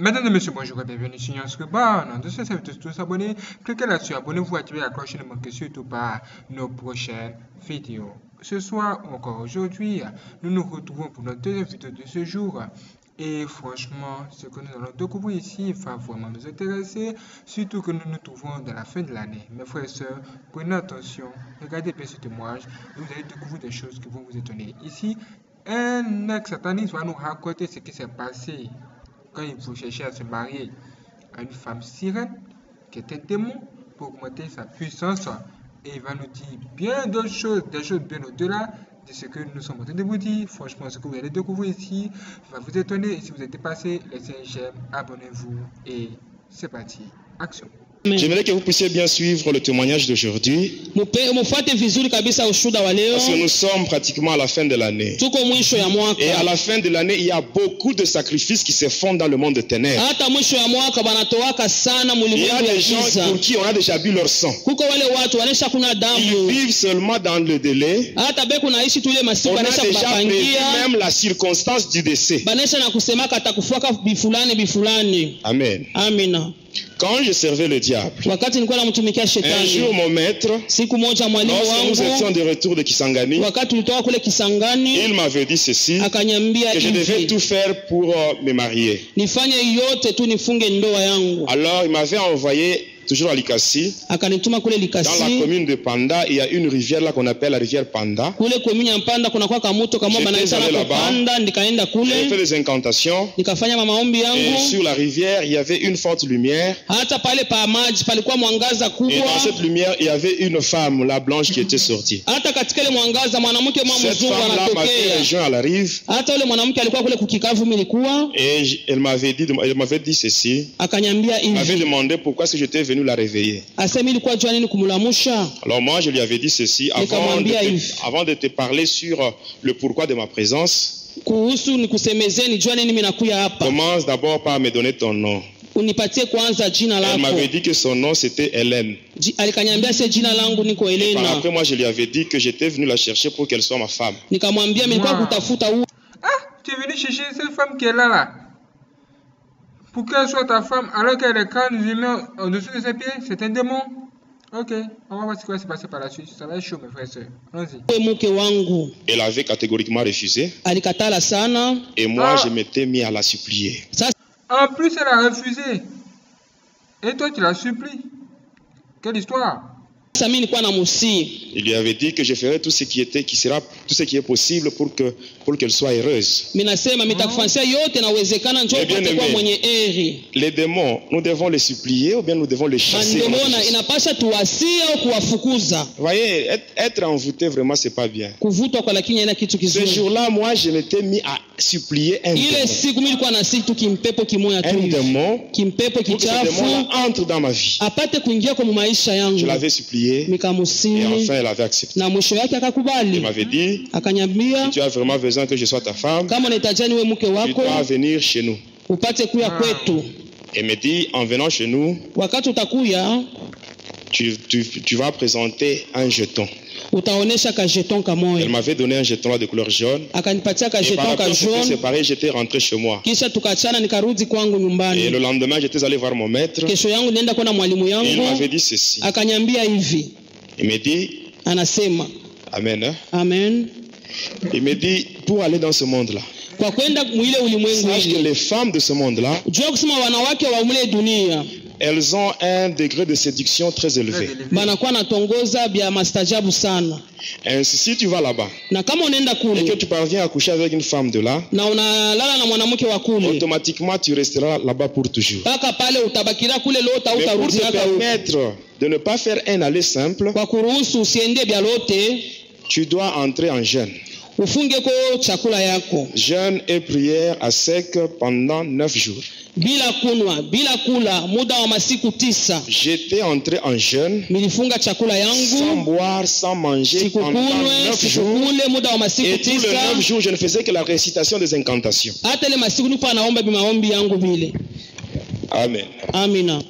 Mesdames et messieurs, bonjour et bienvenue sur Yanskuba. Non, de ce service tous abonnés. Cliquez là-dessus, abonnez-vous, activez la cloche et ne manquez surtout pas nos prochaines vidéos. Ce soir, ou encore aujourd'hui, nous nous retrouvons pour notre deuxième vidéo de ce jour. Et franchement, ce que nous allons découvrir ici va vraiment nous intéresser, surtout que nous nous trouvons dans la fin de l'année. Mes frères et sœurs, prenez attention, regardez bien ce témoignage vous allez découvrir des choses qui vont vous étonner. Ici, un ex-sataniste va nous raconter ce qui s'est passé quand il vous chercher à se marier à une femme sirène qui est un démon pour augmenter sa puissance. Et il va nous dire bien d'autres choses, des choses bien au-delà de ce que nous sommes en train de vous dire. Franchement, ce que vous allez découvrir ici va vous étonner. Et si vous êtes dépassé, laissez un j'aime, abonnez-vous et c'est parti. Action. J'aimerais que vous puissiez bien suivre le témoignage d'aujourd'hui parce que nous sommes pratiquement à la fin de l'année. Et à la fin de l'année, il y a beaucoup de sacrifices qui se font dans le monde de ténèbres. Il y a des gens pour qui on a déjà bu leur sang. Ils vivent seulement dans le délai. On a déjà prévu même la circonstance du décès. bifulani Amen. Quand je servais le diable, un jour mon maître, lorsque nous étions de retour de Kisangani, il m'avait dit ceci, que je devais tout faire pour euh, me marier. Alors il m'avait envoyé, toujours à Likasi, dans la commune de Panda, il y a une rivière là qu'on appelle la rivière Panda. J'étais allé là-bas. J'ai fait des incantations. Et sur la rivière, il y avait une forte lumière. Et dans cette lumière, il y avait une femme, la blanche, qui était sortie. Cette femme-là m'avait rejoint à la rive. Et elle m'avait dit, elle m'avait dit ceci. Elle m'avait demandé pourquoi est-ce que j'étais venu la réveiller. Alors moi, je lui avais dit ceci avant de, te, hivi. avant de te parler sur euh, le pourquoi de ma présence. Commence d'abord par me donner ton nom. Elle m'avait dit que son nom c'était Hélène. Par Elena après, moi, je lui avais dit que j'étais venu la chercher pour qu'elle soit ma femme. Wow. Ah, tu es venu chercher cette femme qui est là, là. Pour qu'elle soit ta femme alors qu'elle est crâne humain en dessous de ses pieds, c'est un démon. Ok, on va voir ce qui va se passer par la suite. Ça va être chaud, mes frères et sœurs. Allons-y. Elle avait catégoriquement refusé. Et moi, Ah. je m'étais mis à la supplier. En plus, elle a refusé. Et toi, tu la supplies. Quelle histoire Il lui avait dit que je ferai tout ce qui était, qui sera, tout ce qui est possible pour que, pour qu'elle soit heureuse. bien, aimé. eri Les démons, nous devons les supplier ou bien nous devons les chasser. voyez, être, être envoûté, vraiment, c'est pas bien. Ce jour-là, moi, je m'étais mis à supplier un démon. Un démon pour que ce kichafu démon-là entre dans ma vie. Je l'avais supplié et enfin, elle avait accepté. akakubali m'avait dit, si tu as vraiment besoin que je sois ta femme, tu dois venir chez nous. upate kuya Ah. Elle me dit, en venant chez nous, tu vas présenter un jeton. Elle m'avait donné un jeton là de couleur jaune. Et par après, on séparés, j'étais rentré chez moi. Et le lendemain, j'étais allé voir mon maître. Et il m'avait dit ceci. Il me dit, Amen. hein? amen Il me dit, pour aller dans ce monde-là, sache que les femmes de ce monde-là, elles ont un degré de séduction très élevé. Ainsi, si tu vas là-bas na kama unaenda et que tu parviens à coucher avec une femme de là, automatiquement tu resteras là-bas pour toujours. Mais pour te permettre de ne pas faire un aller simple, tu dois entrer en jeûne. ufungeko chakula yako Jeûne et prière à sec pendant neuf jours. Bila kunwa bila kula muda wa masiku tisa. J'étais entré en jeûne. Nilifunga chakula sans boire, sans manger sikukule muda wa masiku Et tous les neuf jours, je ne faisais que la récitation des incantations. hata ile masiku nikuwa naomba bimaombi yangu vile. Amen. amina.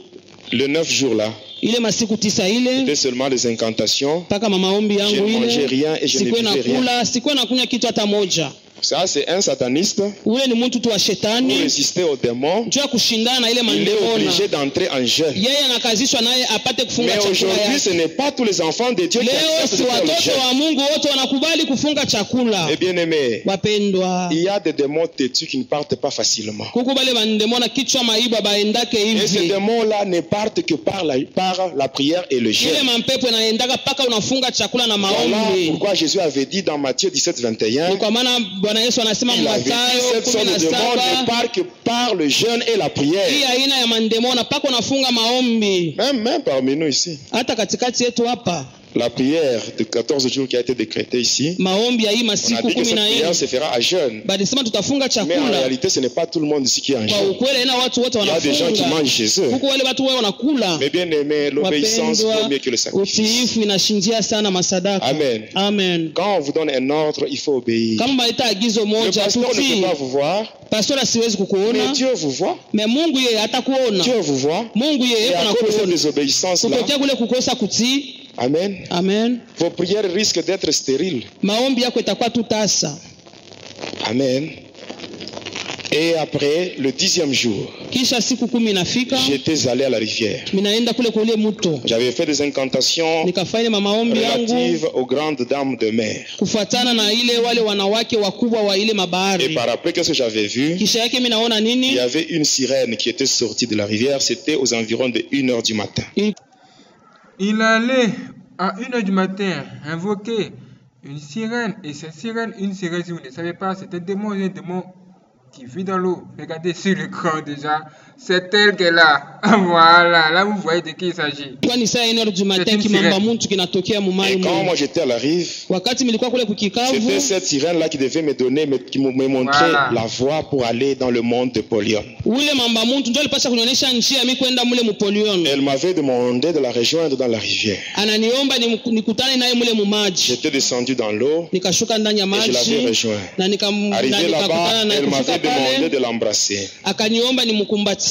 Le neuf jours là, ile masiku tisa ile seulement des incantations. mpaka mamaombi Je yangu ne mangeais ile rien et je ne sikuwe buvais rien. nakula sikuwe nakunywa kitu hata moja Ça, c'est un sataniste ule ni mtu tu wa shetani résister aux démons. juu ya kushindana na ile Il est mandemona obligé d'entrer en jeûne. yeye anakazishwa naye apate kufunga Mais chakula aujourd'hui, yake ce n'est pas tous les enfants de Dieu qui acceptent si watoto wa mungu wote wanakubali kufunga chakula Eh bien aimé, wapendwa il y a des démons têtus qui ne partent pas facilement. kuku bale bandemona kichwa maiba baendake Et ces hivi démons-là ne partent que par la, par la prière et le ile jeûne. mampepo inaendaka mpaka unafunga chakula na Voilà maombi pourquoi Jésus avait dit dans Matthieu 17, 21, Ni kwa maana bwana yesu anasema part que par le jeûne et la prière. hii aina ya maombi Même, même parmi nous ici. hata katikati yetu hapa La prière de 14 jours qui a été décrétée ici, on a dit que cette prière se fera à jeûne. Mais en réalité, ce n'est pas tout le monde ici qui est en jeûne. Il y a des gens qui mangent chez eux. Mais bien aimé, l'obéissance vaut mieux que le sacrifice. Amen. amen Quand on vous donne un ordre, il faut obéir. Le pasteur ne peut pas vous voir, mais Dieu vous voit. hatakuona Dieu vous voit. Et à cause de cette nakuona Amen, amen vos prières risquent d'être stériles. maombi yako itakuwa tu tasa Amen. Et après le dixième jour, j'étais allé à la rivière. J'avais fait des incantations relatives aux grandes dames de mer. Et par après, qu'est-ce que j'avais vu? Il y avait une sirène qui était sortie de la rivière. C'était aux environs de 1 heure du matin. Il allait à 1h du matin invoquer une sirène. Et cette sirène, une sirène, si vous ne savez pas, c'est un démon, un démon qui vit dans l'eau. Regardez sur l'écran déjà. C'est elle qui est là. Voilà, là vous voyez de qui il s'agit. Et quand moi j'étais à la rive, c'était cette sirène-là qui devait me donner, qui me Voilà. la voie pour aller dans le monde de Polion. Elle m'avait demandé de la rejoindre dans la rivière. J'étais descendu dans l'eau et je l'avais rejoint. Arrivé là-bas, elle m'avait demandé de l'embrasser.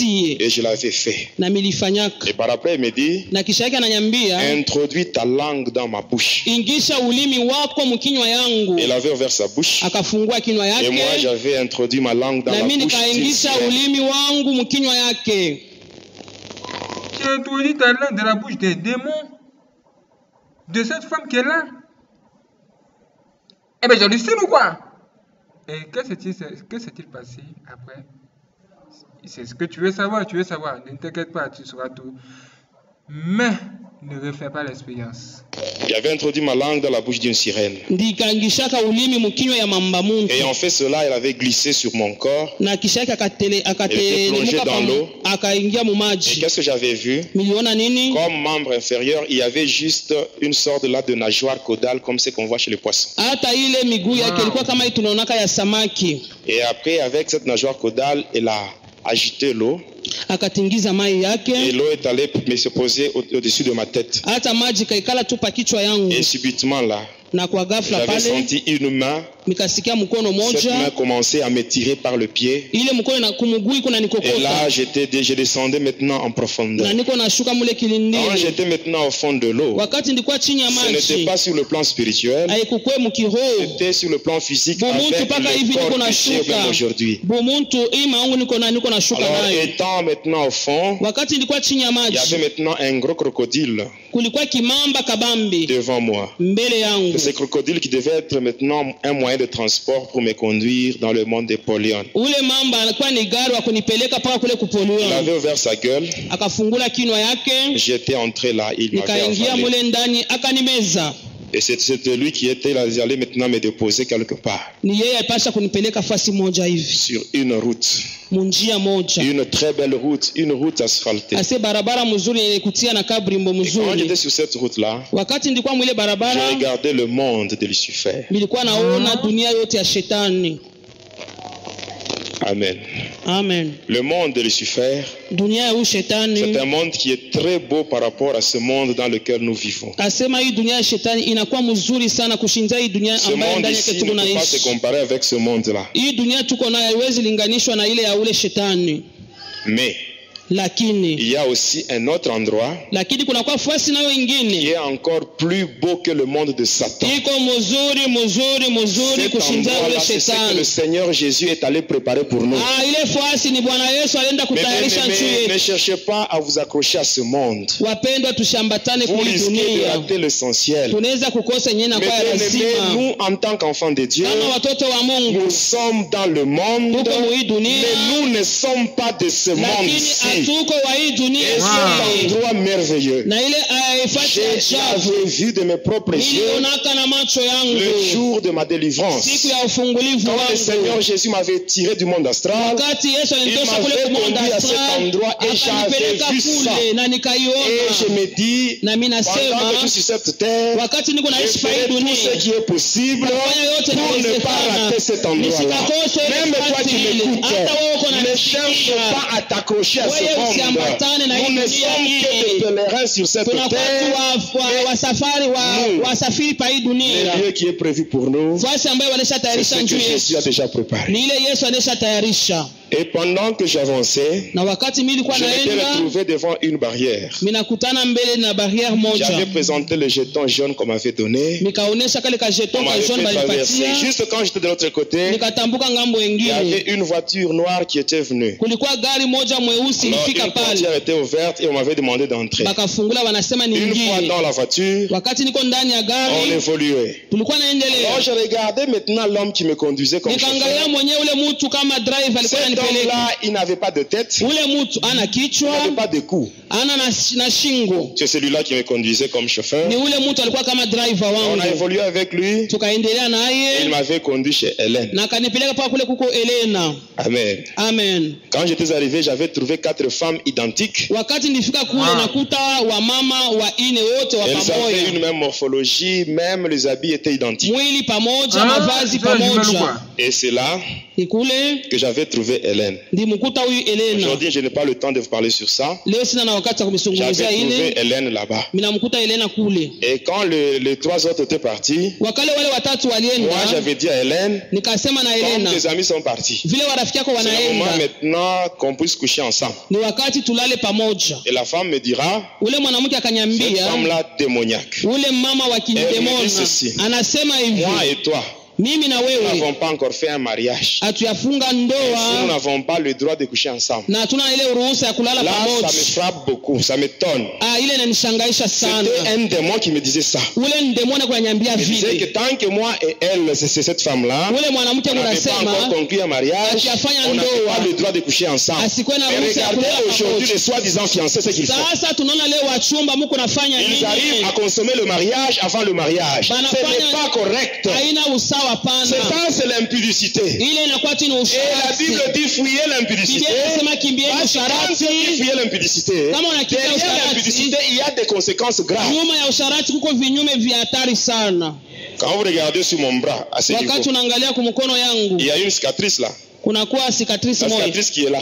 Et je l'avais fait. na milifanyaka Et par après, elle me dit, na kisha yake ananyambia introduis ta langue dans ma bouche. ingisha ulimi wako mkinywa yangu Elle avait ouvert sa bouche. akafungua kinywa Et moi, j'avais introduit ma langue dans na la bouche d'une nikaingisha sirène. ulimi wangu mkinywa yake Tu introduis ta langue dans la bouche des démons de cette femme qui est là. Eh bien, j'hallucine ou quoi? Et que s'est-il que s'est-il passé après? C'est ce que tu veux savoir, tu veux savoir. Ne t'inquiète pas, tu sauras tout. Mais ne refais pas l'expérience. J'avais introduit ma langue dans la bouche d'une sirène. muntu Ayant fait cela, elle avait glissé sur mon corps. na kisha yake akatele- plongé akatelemuka dans l'eau. Et qu'est-ce que j'avais vu? Comme membre inférieur, il y avait juste une sorte là de nageoire caudale comme ce qu'on voit chez les poissons. Wow. samaki Et après, avec cette nageoire caudale, elle a agité l'eau. akatingiza mai Et yake l'eau est allée me se poser au- au-dessus de ma tête. hata maji kaikala tu pa kichwa yangu Et subitement là, na kwa ghafla j'avais pale senti une main. Cette main commençait à me tirer par le pied. Et là, j'étais, je descendais maintenant en profondeur. Quand j'étais maintenant au fond de l'eau, ce n'était pas sur le plan spirituel, c'était sur le plan physique avec le corps touché même aujourd'hui. Alors, étant maintenant au fond, il y avait maintenant un gros crocodile devant moi. yangu Ce crocodile qui devait être maintenant un moyen de transport pour me conduire dans le monde des Polion. ule mamba alikuwa ni gari wa kunipeleka mpaka kule Il avait ouvert sa gueule, akafungula kinywa yake j'étais entré là, il m'avait nikaingia avalé. mule ndani akanimeza Et c'est- c'était lui qui était là, il allait maintenant me déposer quelque part, sur une route. Une très belle route, une route asphaltée. Et quand j'étais sur cette route-là, barabara regardais le monde de Lucifer. Amen. amen Le monde de Lucifer, c'est un monde qui est très beau par rapport à ce monde dans lequel nous vivons. Ce monde ici ne peut pas se comparer avec ce monde-là. Mais lakini il y a aussi un autre endroit lakini kunakuwa fasi nayo qui est encore plus beau que le monde de Satan. iko ce que le Seigneur Jésus est allé préparer pour nous. Ah, ile fasi ni bwana yesu alienda Mais, mais- kutayarisha mais- nchi mais ne cherchez pas à vous accrocher à ce monde. wapendwa tushambatane Vous kuli risquez de dunia rater l'essentiel. tunaweza kukosa yenyewe Mais na kwa bien aimés, lazima nous, en tant qu'enfants de Dieu, kama watoto wa mungu nous sommes dans le monde, mais nous ne sommes pas de ce lakini hatuko wa hii dunia. Wow. endroit merveilleux, na ile ah, ajabu j'avais vu de mes propres yeux? Nilionaka na macho yangu. Le jour de ma délivrance. siku ya ufungulivu Quand le Seigneur Jésus m'avait tiré du monde astral, wakati yesu alinitosha kule à cet endroit et j'avais vu ça. na et je me dis, na pendant que je suis sur cette terre, wakati niko naishi hii tout ce qui est possible pour ne pas rater cet endroit-là. Même toi qui m'écoutes, ne cherche pas à t'accrocher à ce Nous ne sommes que des pèlerins sur cette terre. Nous. Le lieu qui est prévu pour nous, c'est ce que Jésus a déjà préparé. Et pendant que j'avançais, je m'étais retrouvé devant une barrière. J'avais présenté le jeton jaune qu'on m'avait donné. On m'avait fait traverser. Juste quand j'étais de l'autre côté, il y avait une voiture noire qui était venue. Une portière était ouverte et on m'avait demandé d'entrer. Une fois dans la voiture, on évoluait. Alors je regardais maintenant l'homme qui me conduisait comme chauffeur. Cet homme-là, il n'avait pas de tête, il n'avait pas de cou. C'est celui-là qui me conduisait comme chauffeur. On a évolué avec lui. Il m'avait conduit chez Hélène. Amen. amen Quand j'étais arrivé, j'avais trouvé quatre femmes identiques. wakati nilifika kule Wow. nakuta wamama wanne wote wa Elles avaient une même morphologie, même les habits étaient identiques. mwili pamoja Ah, mavazi pamoja. Et c'est là que j'avais trouvé Hélène. Aujourd'hui, je n'ai pas le temps de vous parler sur ça. J'avais trouvé Hélène là-bas. Et quand le- les trois autres étaient partis, moi j'avais dit à Hélène, comme tes amis sont partis, c'est le moment maintenant qu'on puisse coucher ensemble. Ni wakati tulale pamoja Et la femme me dira, ule mwanamke akaniambia démoniaque. ule mama wa ceci. anasema hivi Moi et toi, mimi na nous n'avons pas encore fait un mariage. nous n'avons pas le droit de coucher ensemble. na hatuna ile ruhusa ya kulala Là, ça me frappe beaucoup, ça m'étonne. ah, ile inanishangaisha sana C'était un démon qui me disait ça. ule disait que tant que moi et elle, c'est c'est cette femme-là, ule mwanamke kunasema conclu un mariage, on ndoa. pas le droit de coucher ensemble. asikuwe na Et ruhusa ya regardez kulala aujourd'hui les soi-disant fiancés, ce qu'ils font. sasa tunaona leo wachumba muko nafanya Ils arrivent à consommer le mariage avant le mariage. Ce n'est pas correct. haina usawa Ça, c'est l'impudicité. Et la Bible dit fouiller l'impudicité. Parce que quand dit fouiller l'impudicité, derrière l'impudicité, il y a des conséquences graves. Quand vous regardez sur mon bras, à ce niveau, il y a une cicatrice là. La cicatrice qui est là.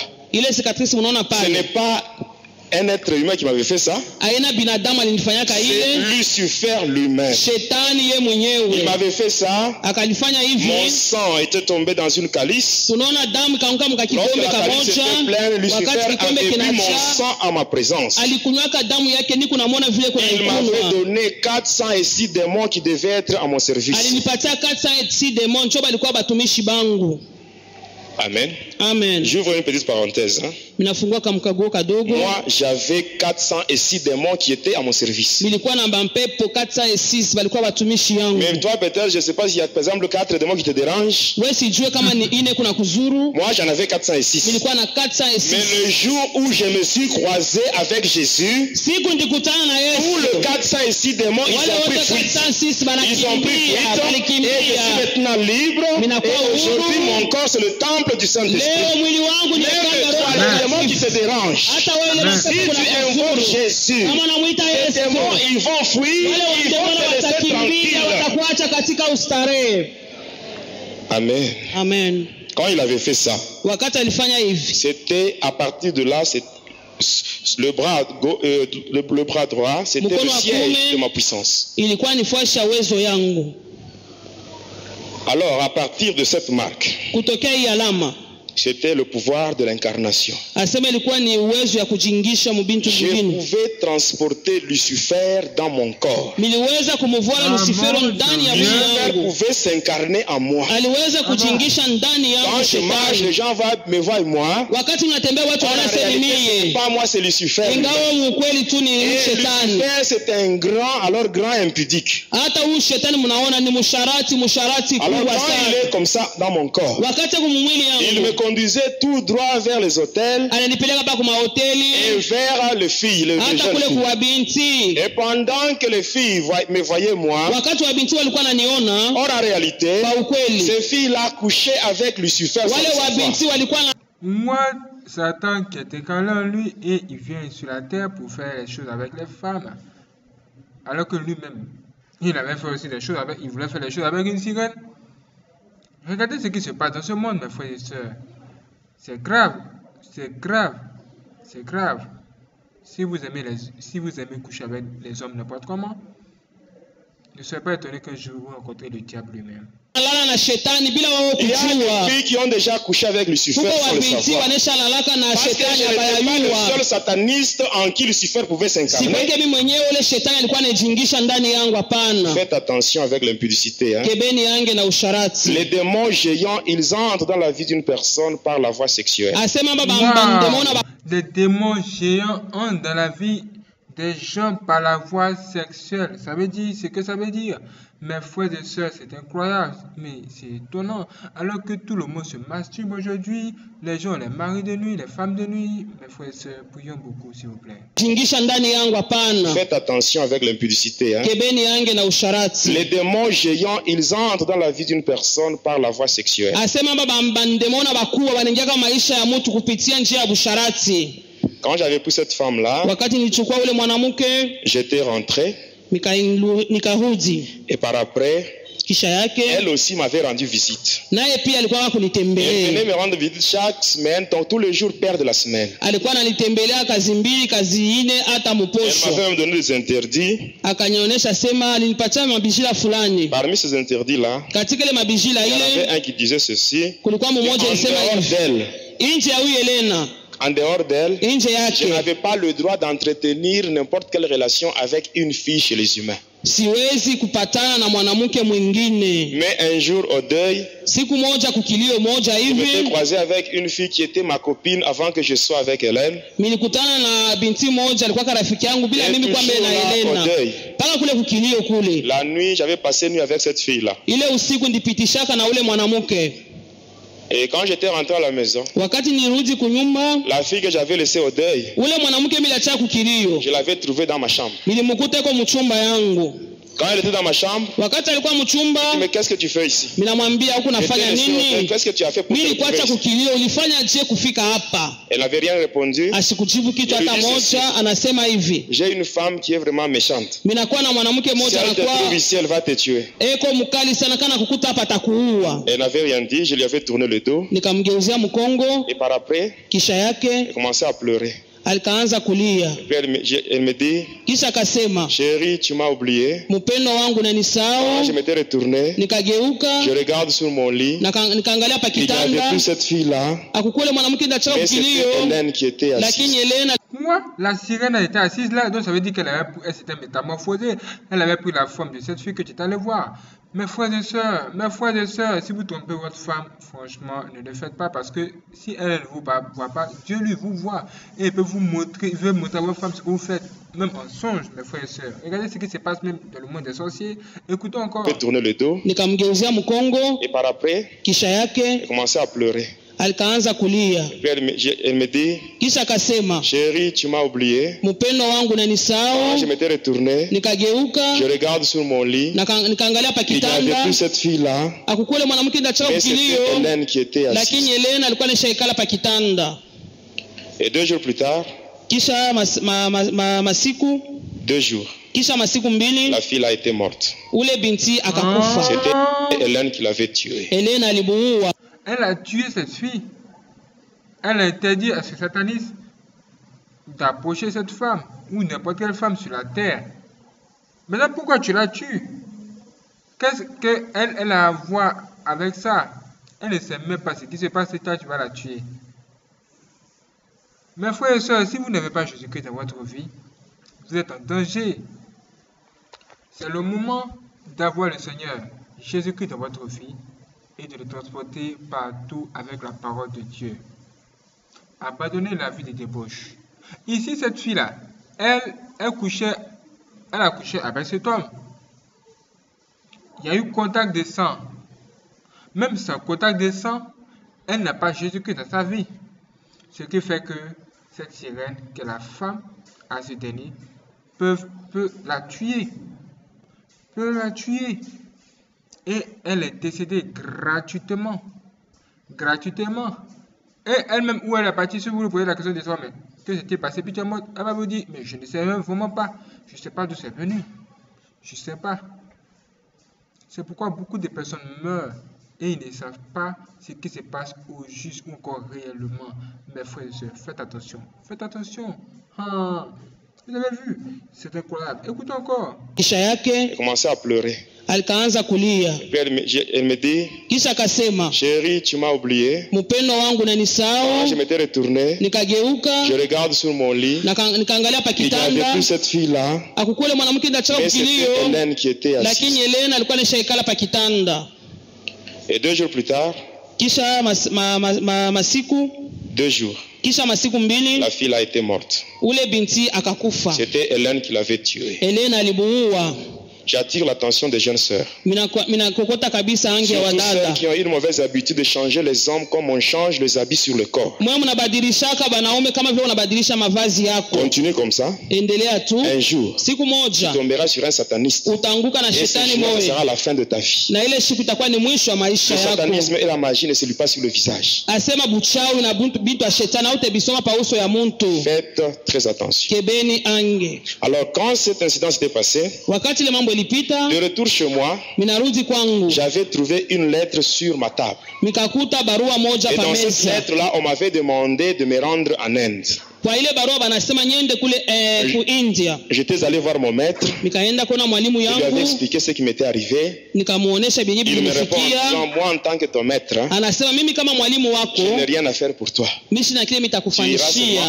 Ce n'est pas un être humain qui m'avait fait ça. C'est Lucifer lui-même. Il m'avait fait ça. Mon sang était tombé dans une calice. Lorsque la calice était pleine, Lucifer avait bu mon sang en ma présence. Il m'avait donné 406 démons qui devaient être à mon service. Amen. amen J'ouvre une petite parenthèse. hein. Moi, j'avais 406 démons qui étaient à mon service. nilikuwa na bampepo 406 balikuwa batumishi yangu Mais toi, peut-être, je ne sais pas s'il y a par exemple 4 démons qui te dérangent. Moi, j'en avais 406. nilikuwa na Mais 406 le jour où je me suis croisé avec Jésus, tous les yesu 406 démons, ils ont pris fuite. 406 Ils ont pris fuite et je suis maintenant libre. Et aujourd'hui, mon corps, c'est le temple du Saint-Esprit. Même qui ile Amen. si tu invoques Jésus, les démons, ils vont fuir, ils vont te laisser tranquille. Amen. amen Quand il avait fait ça, c'était à partir de là, le bras, euh, le, le bras droit, c'était le siège de ma puissance. ilikuwa ni fuashi ya uwezo yangu Alors, à partir de cette marque, C'était le pouvoir de l'incarnation. Je pouvais transporter Lucifer dans mon corps. Lucifer pouvait s'incarner en moi. Quand je marche, les gens me voient moi. En réalité, pas moi, c'est Lucifer. Et Lucifer, c'est un grand, alors grand impudique. Alors quand il est comme ça dans mon corps, il me conduisait tout droit vers les hôtels et vers les filles, les, jeunes filles. Et pendant que les filles me voyaient moi, or en réalité, ces filles-là couchaient avec Lucifer. Moi, Satan qui était câlin, lui, et il vient sur la terre pour faire les choses avec les femmes. Alors que lui-même, il avait fait aussi des choses avec, il voulait faire les choses avec une sirène. Regardez ce qui se passe dans ce monde, mes frères et sœurs. C'est grave, c'est grave, c'est grave. Si vous aimez les, si vous aimez coucher avec les hommes n'importe comment, ne soyez pas étonné qu'un jour vous rencontrez le diable lui-même. Il y a des filles qui ont déjà couché avec Lucifer sans le savoir. Parce que je n'étais pas le seul sataniste en qui Lucifer pouvait s'incarner. Faites attention avec l'impudicité. Hein. Les démons géants, ils entrent dans la vie d'une personne par la voie sexuelle. Wow. Des démons géants entrent dans la vie des gens par la voie sexuelle. Ça veut dire ce que ça veut dire. Mes frères et sœurs, c'est incroyable, mais c'est étonnant. Alors que tout le monde se masturbe aujourd'hui, les gens, les maris de nuit, les femmes de nuit. Mes frères et sœurs, prions beaucoup, s'il vous plaît. Faites attention avec l'impudicité. Hein. Les démons géants, ils entrent dans la vie d'une personne par la voie sexuelle. Quand j'avais pris cette femme-là, j'étais rentré et par après, elle aussi m'avait rendu visite. Elle venait me rendre visite chaque semaine, donc tous les jours père de la semaine. Elle m'avait même donné des interdits. Parmi ces interdits-là, il y en avait un qui disait ceci. En dehors d'elle, en dehors d'elle, je n'avais pas le droit d'entretenir n'importe quelle relation avec une fille chez les humains. siwezi kupatana na mwanamke mwingine Mais un jour au deuil, siku moja kukilio moja hivi croisé avec une fille qui était ma copine avant que je sois avec Hélène. nilikutana na binti moja alikuwa rafiki yangu bila Et mimi kuwa mbele na toujours là, au Elena deuil. mpaka kule kukilio kule La nuit, j'avais passé nuit avec cette fille-là. ile usiku ndipitishaka na ule mwanamke Et quand j'étais rentré à la maison, la fille que j'avais laissée au deuil, je l'avais trouvée dans ma chambre. Quand elle était dans ma chambre, wakati alikuwa mchumba mais qu'est-ce que tu fais ici? minamwambia huku nafanya nini? Qu'est-ce que tu as fait pour mi te nilikuacha trouver ici kukilio ulifanya je kufika hapa? Elle n'avait rien répondu. asikujibu kitu Je lui hata dis ceci. moja anasema hivi J'ai une femme qui est vraiment méchante. minakuwa na mwanamke mmoja anakuwa elle va te tuer. eko mkali sana kana kukuta hapa atakuua Elle n'avait rien dit, je lui avais tourné le dos. nikamgeuzia mkongo Et par après, kisha yake elle commençait à pleurer. Alikaanza kulia elle me, dit, kisha akasema chérie, tu m'as oublié. mpendo wangu Quand nanisahau je m'étais retourné, nikageuka je regarde sur mon lit. nikaangalia pa Il n'y avait kitanda plus cette fille-là, akukule mwanamke Hélène qui était lakini assise. Elena Quoi La sirène était assise là, donc ça veut dire qu'elle avait, elle s'était métamorphosée. Elle avait pris la forme de cette fille que tu es allé voir. Mes frères et sœurs, mes frères et sœurs, si vous trompez votre femme, franchement, ne le faites pas parce que si elle ne vous voit pas, Dieu lui vous voit et il peut vous montrer, il veut montrer à votre femme ce que vous faites, même en songe, mes frères et sœurs. Regardez ce qui se passe même dans le monde des sorciers. Écoutons encore. Tourner le dos. Et par après, elle commençait à pleurer. Alikaanza kulia. Puis elle me, dit, kisha akasema chérie, tu m'as oublié. wangu nanisahau je m'étais retourné, nikageuka. Je regarde sur mon lit. nikaangalia pa Il n'y avait kitanda. plus cette akukule mwanamke Hélène qui était lakini alikuwa pa kitanda. Et deux jours plus tard, kisha mas, ma, ma, ma, masiku deux jours, kisha masiku mbili la fille a été morte. ule binti akakufa. C'était Hélène qui l'avait alimuua Elle a tué cette fille. Elle a interdit à ce sataniste d'approcher cette femme ou n'importe quelle femme sur la terre. Maintenant, pourquoi tu la tues? Qu'est-ce qu'elle elle a à voir avec ça? Elle ne sait même pas ce qui se passe et toi, tu vas la tuer. Mes frères et sœurs, si vous n'avez pas Jésus-Christ dans votre vie, vous êtes en danger. C'est le moment d'avoir le Seigneur Jésus-Christ dans votre vie et de le transporter partout avec la parole de Dieu. Abandonnez la vie de débauche. Ici, cette fille-là, elle, elle couchait, elle a couché avec cet homme. Il y a eu contact de sang. Même sans contact de sang, elle n'a pas Jésus-Christ dans sa vie. Ce qui fait que cette sirène, que la femme à ce dernier, peut, peut la tuer. Peut la tuer. Et elle est décédée gratuitement. Gratuitement. Et elle-même, où elle est partie, si vous lui posez la question de soi, mais que s'était passé, puis tu elle va vous dire, mais je ne sais même vraiment pas. Je ne sais pas d'où c'est venu. Je ne sais pas. C'est pourquoi beaucoup de personnes meurent et ils ne savent pas ce qui se passe au juste ou encore réellement. Mes frères et sœurs, faites attention. Faites attention. Ah, vous avez vu C'est incroyable. Écoutez encore. J'ai commencé à pleurer. alikaanza kulia Puis elle me, elle dit, kisha akasema chérie, tu m'as oublié. wangu nanisahau je m'étais retourné, nikageuka je regarde sur mon lit. nikaangalia pa Il n'y avait kitanda plus cette akukule mwanamke Hélène qui était lakini alikuwa pa kitanda Et deux jours plus tard, kisha mas, ma, ma, ma, masiku deux jours, kisha masiku mbili la fille a été morte. ule binti akakufa. C'était Hélène qui l'avait tué Hélène alimuua J'attire l'attention des jeunes sœurs. Celles qui ont une mauvaise habitude de changer les hommes comme on change les habits sur le corps. Continue comme ça. Un jour, tu tomberas sur un sataniste. Et ce sera la fin de ta vie. Le satanisme et la magie ne se lient pas sur le visage. Faites très attention. Alors, quand cet incident s'était passé, ilipita de retour chez moi, kwangu j'avais trouvé une lettre sur ma table. mikakuta barua moja Et dans cette lettre-là, on m'avait demandé de me rendre en Inde. Kwa ile barua banasema nyende kule eh, ku india J'étais allé voir mon maître. nikaenda kuona mwalimu Je lui avais yangu expliqué ce qui m'était arrivé. nikamuonesha vyenye Il me répond en vilinifikia moi en tant que ton maître, hein, anasema mimi kama mwalimu je n'ai rien à faire pour toi. mi sina kile mitakufanyishia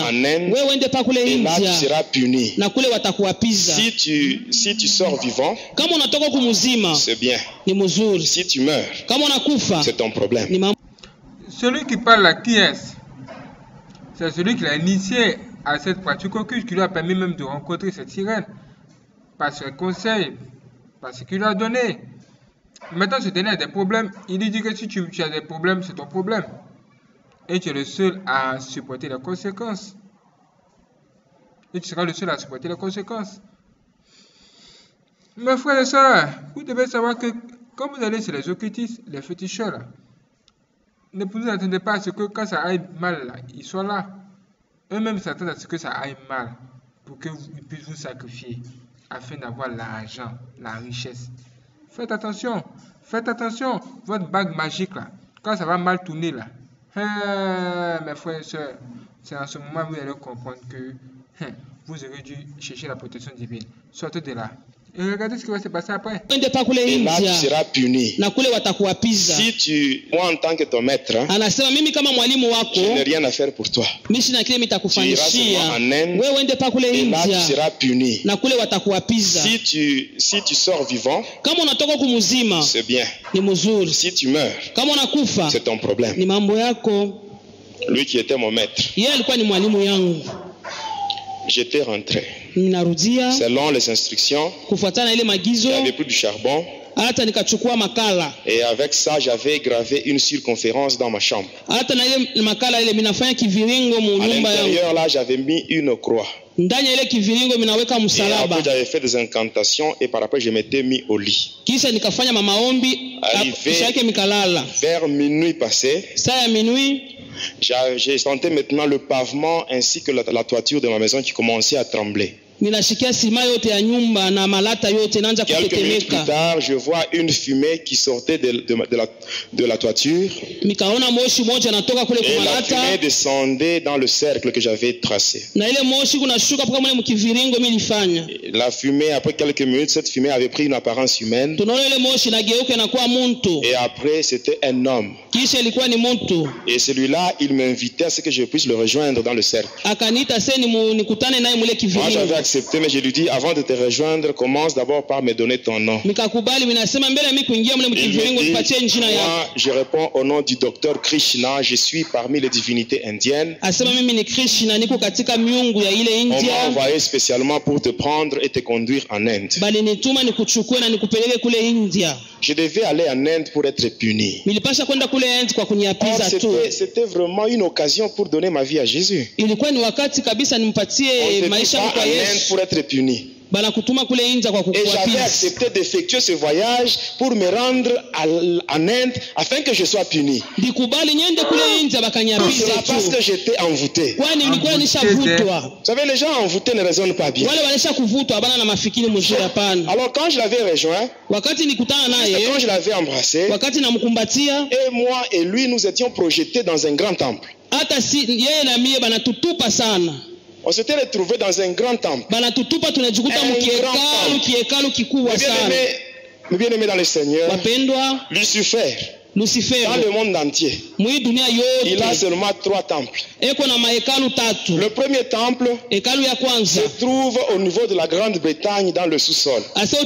wewe pa kule india puni. na kule watakuwapiza Si tu, si tu sors vivant, kama unatoka kumuzima c'est bien. ni mzuri Si tu meurs, kama unakufa c'est ton problème. ni Celui qui parle là, qui est-ce? C'est celui qui l'a initié à cette pratique occulte, qui lui a permis même de rencontrer cette sirène. Par ses conseils, par ce qu'il lui a donné. Maintenant, ce dernier a des problèmes. Il lui dit que si tu, as des problèmes, c'est ton problème. Et tu es le seul à supporter les conséquences. Et tu seras le seul à supporter les conséquences. Mes frères et sœurs, vous devez savoir que quand vous allez chez les occultistes, les féticheurs, ne vous attendez pas à ce que quand ça aille mal, ils soient là. Eux-mêmes s'attendent à ce que ça aille mal pour qu'ils puissent vous sacrifier afin d'avoir l'argent, la richesse. Faites attention, faites attention. Votre bague magique là, quand ça va mal tourner là, hein, mes frères et sœurs, c'est en ce moment que vous allez comprendre que hein, vous aurez dû chercher la protection divine. Sortez de là. Et regardez ce qui va se passer après. là tu seras puni. Si tu, moi en tant que ton maître, hein, je n'ai rien à faire pour toi. Tu iras seulement en Inde et là tu seras puni. Si tu, si tu sors vivant, c'est bien. Si tu meurs, c'est ton problème. Lui qui était mon maître, j'étais rentré. Ninarudia Selon les instructions, kufuatana na ile il maagizo n'y avait plus du charbon. hata nikachukua makala Et avec ça, j'avais gravé une circonférence dans ma chambre. hata na ile makala ile minafanya kiviringo mu À nyumba yangu l'intérieur, là, j'avais mis une croix. ndani ya ile kiviringo minaweka msalaba j'avais fait des incantations et par après, je m'étais mis au lit. kisha nikafanya mamaombi Arrivé. kisha yake mikalala Vers minuit passé, saa ya minui j'a- j'ai senti maintenant le pavement ainsi que la, la toiture de ma maison qui commençait à trembler. Ninashikia sima yote ya nyumba na malata yote kutetemeka. je vois une fumée qui sortait de, de- de la, de la toiture. Nikaona moshi moja natoka kule et la fumée descendait dans le cercle que j'avais tracé. na ile moshi kunashuka mpaka mule mkiviringo milifanya La fumée, après quelques minutes, cette fumée avait pris une apparence humaine. Tunaona ile moshi et après c'était un homme. kisha ilikuwa ni muntu. Et celui-là, il m'invitait à ce que je puisse le rejoindre dans le cercle. akaniita se nimu- nikutane naye mule Moi, j'avais kiviringo accepté, mais je lui dis, avant de te rejoindre, commence d'abord par me donner ton nom. Il me dit, moi, je réponds au nom du docteur Krishna, je suis parmi les divinités indiennes. On m'a envoyé spécialement pour te prendre et te conduire en Inde. Je devais aller en Inde pour être puni. tu c'était vraiment une occasion pour donner ma vie à Jésus. On ne pas en Inde pour être puni. Et j'avais accepté d'effectuer ce voyage pour me rendre à en Inde afin que je sois puni. bakanyapiza cela parce que j'étais envoûté. nishavutwa? Vous savez, les gens envoûtés ne raisonnent pas bien. Alors quand je l'avais rejoint, quand je l'avais embrassé, et moi et lui, nous étions projetés dans un grand temple. On s'était retrouvés dans un grand temple. Un grand temple. Mes bien-aimés, dans le Seigneur, wapendwa Lucifer, dans le monde entier, il a seulement trois temples. Le premier temple se trouve au niveau de la Grande-Bretagne dans le sous-sol. Et c'est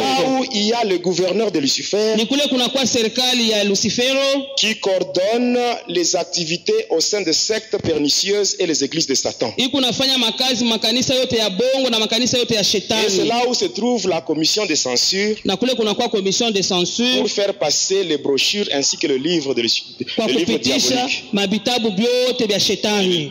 là où il y a le gouverneur de Lucifer qui coordonne les activités au sein des sectes pernicieuses et les églises de Satan. Et c'est là où se trouve la commission de censure pour faire passer les brochures ainsi que le livre, de, kwa le livre diabolique.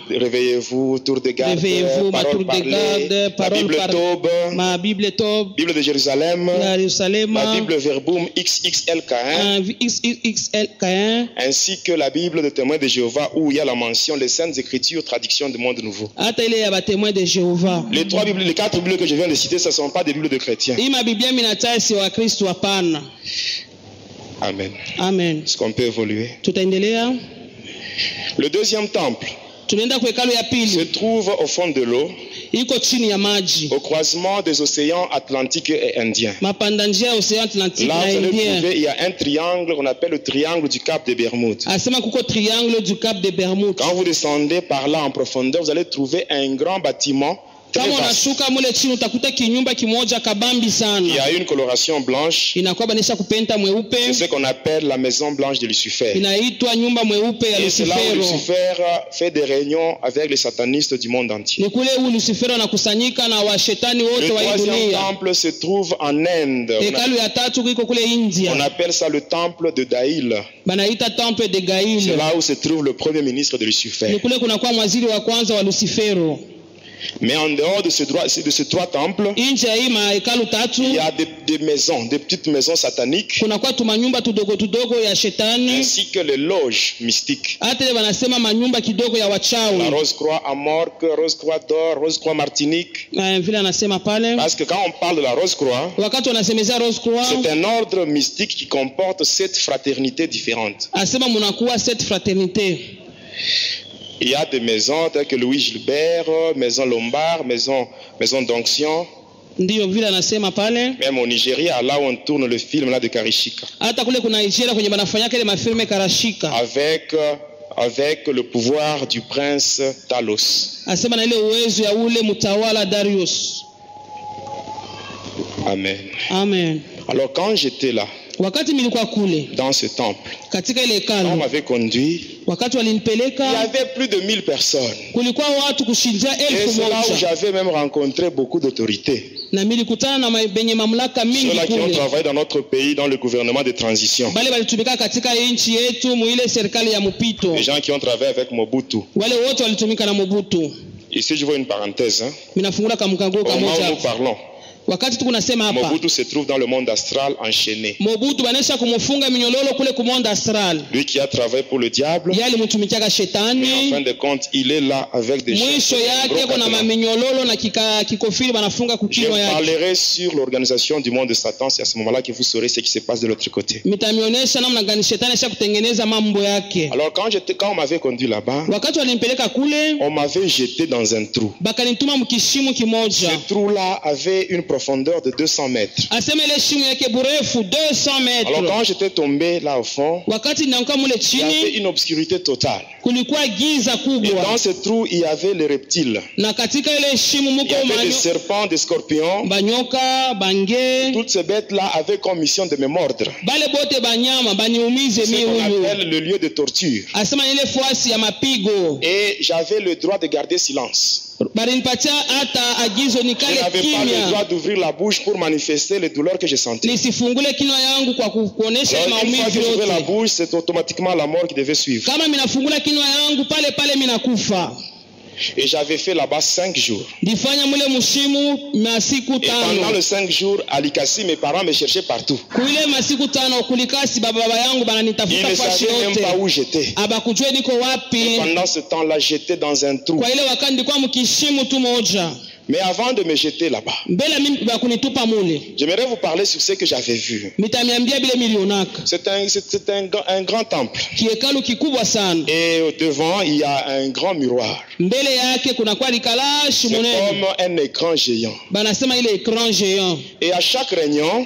Réveillez-vous, tour de garde, Réveillez-vous, ma parole tour de parlée, garde, parole Bible par- Taube, mabible tob Bible de Jérusalem, ya la yerusalema Bible Verbum XXLK1, un XXL Caïn, ainsi que la Bible de témoins de Jéhovah où il y a la mention les Saintes Écritures, traduction du monde nouveau. Les trois Bibles, les quatre Bibles que je viens de citer, ce ne sont pas des Bibles de chrétiens. Amen. amen. Est-ce qu'on peut évoluer? Tutaendelea. Le deuxième temple tunaenda kwa hekalu ya se trouve au fond de l'eau, iko chini ya maji. au croisement des océans Atlantique et Indien. mapanda njia ya ocean atlantique Là, na vous allez indien. trouver, il y a un triangle qu'on appelle le triangle du Cap de Bermude. asema kuko triangle du cap de bermude Quand vous descendez par là en profondeur, vous allez trouver un grand bâtiment kama vaste unashuka mule chini utakuta kinyumba kimoja kabambi qui sana a une coloration blanche. inakuwa banisha kupenta mweupe C'est ce qu'on appelle la maison blanche de Lucifer. inaitwa nyumba mweupe ya Et c'est là où lucifero Lucifer fait des réunions avec les satanistes du monde entier. ni kule anakusanyika na washetani wote wa temple se trouve en Inde. On, hekalu ya tatu iko kule a- on india appelle ça le temple de Daïl. banaita temple de C'est là où se trouve le premier ministre de ni Lucifer. kule kunakuwa mwaziri wa kwanza wa lucifero Mais en dehors de, ces trois temples, il y a des, des maisons, des petites maisons sataniques, ainsi que les loges mystiques. La wachawi Rose-Croix à Morque, Rose-Croix d'Or, Rose-Croix Martinique. Eh, vile anasema pale Parce que quand on parle de la rose croix c'est un ordre mystique qui comporte sept fraternités différentes. Il y a des maisons telles que Louis Gilbert, Maison Lombard, Maison, maison d'Onction. ndiyo vile anasema pale Même au Nigeria, là où on tourne le film là de Karishika. hata kule kuna nigeria kwenye banafanyaka ile mafilme karashika Avec, euh, avec le pouvoir du prince Talos. asema na ile uwezo ya ule mtawala darius Amen. amen Alors quand j'étais là, wakati nilikuwa kule dans ce temple, katika ile quand on m'avait conduit, wakati il y avait plus de 1000 personnes. kulikuwa watu kushinjia elfu j'avais même rencontré beaucoup d'autorités. na milikutana na ma- benye mamlaka mingi Ceux-là qui ont travaillé dans notre pays dans le gouvernement de transition. bale walitumika katika nchi yetu muile serikali ya mpito Les gens qui ont travaillé avec Mobutu. wale wote walitumika na mobutu Ici, je vois une parenthèse. hein. minafungula kamoja nous parlons, wakati tuku nasema hapa Mobutu se trouve dans le monde astral enchaîné. mobutu banesha kumufunga minyololo kule kumonda astral Lui qui a travaillé pour le diable, ye alimtumikiaka mais en shetani fin de compte, il est là avec des mwisho yake kuna maminyololo na kika, kikofili banafunga Je kukinywa yake parlerai sur l'organisation du monde de Satan. C'est à ce moment-là que vous saurez ce qui se passe de l'autre côté. mitamionyesha namna gani shetani asha kutengeneza mambo yake Alors quand, j'étais, quand on m'avait conduit là-bas, wakati walimpeleka kule on m'avait jeté dans un trou. bakanituma mkishimu kimoja Ce trou-là avait une profondeur de 200 mètres. asema ile shimu yake burefu 200 Alors quand j'étais tombé là au fond, il y avait une obscurité totale. Et dans ce trou, il y avait les reptiles. Il y avait des serpents, des scorpions. Toutes ces bêtes-là avaient comme mission de me mordre. C'est ce qu'on appelle le lieu de torture. Et j'avais le droit de garder silence. Je n'avais pas le droit d'ouvrir la bouche pour manifester les douleurs que je sentais. Alors, une fois que j'ouvrais la bouche, c'est automatiquement la mort qui devait suivre. Et j'avais fait là-bas cinq jours. Et pendant les cinq jours, à Likasi, mes parents me cherchaient partout. Ils ne savaient même pas où j'étais. Pendant ce temps-là, j'étais dans un trou. Mais avant de me jeter là-bas, j'aimerais vous parler sur ce que j'avais vu. C'est un, c'est- un, grand- un grand temple. Et au devant, il y a un grand miroir. C'est comme un écran géant. Et à chaque réunion,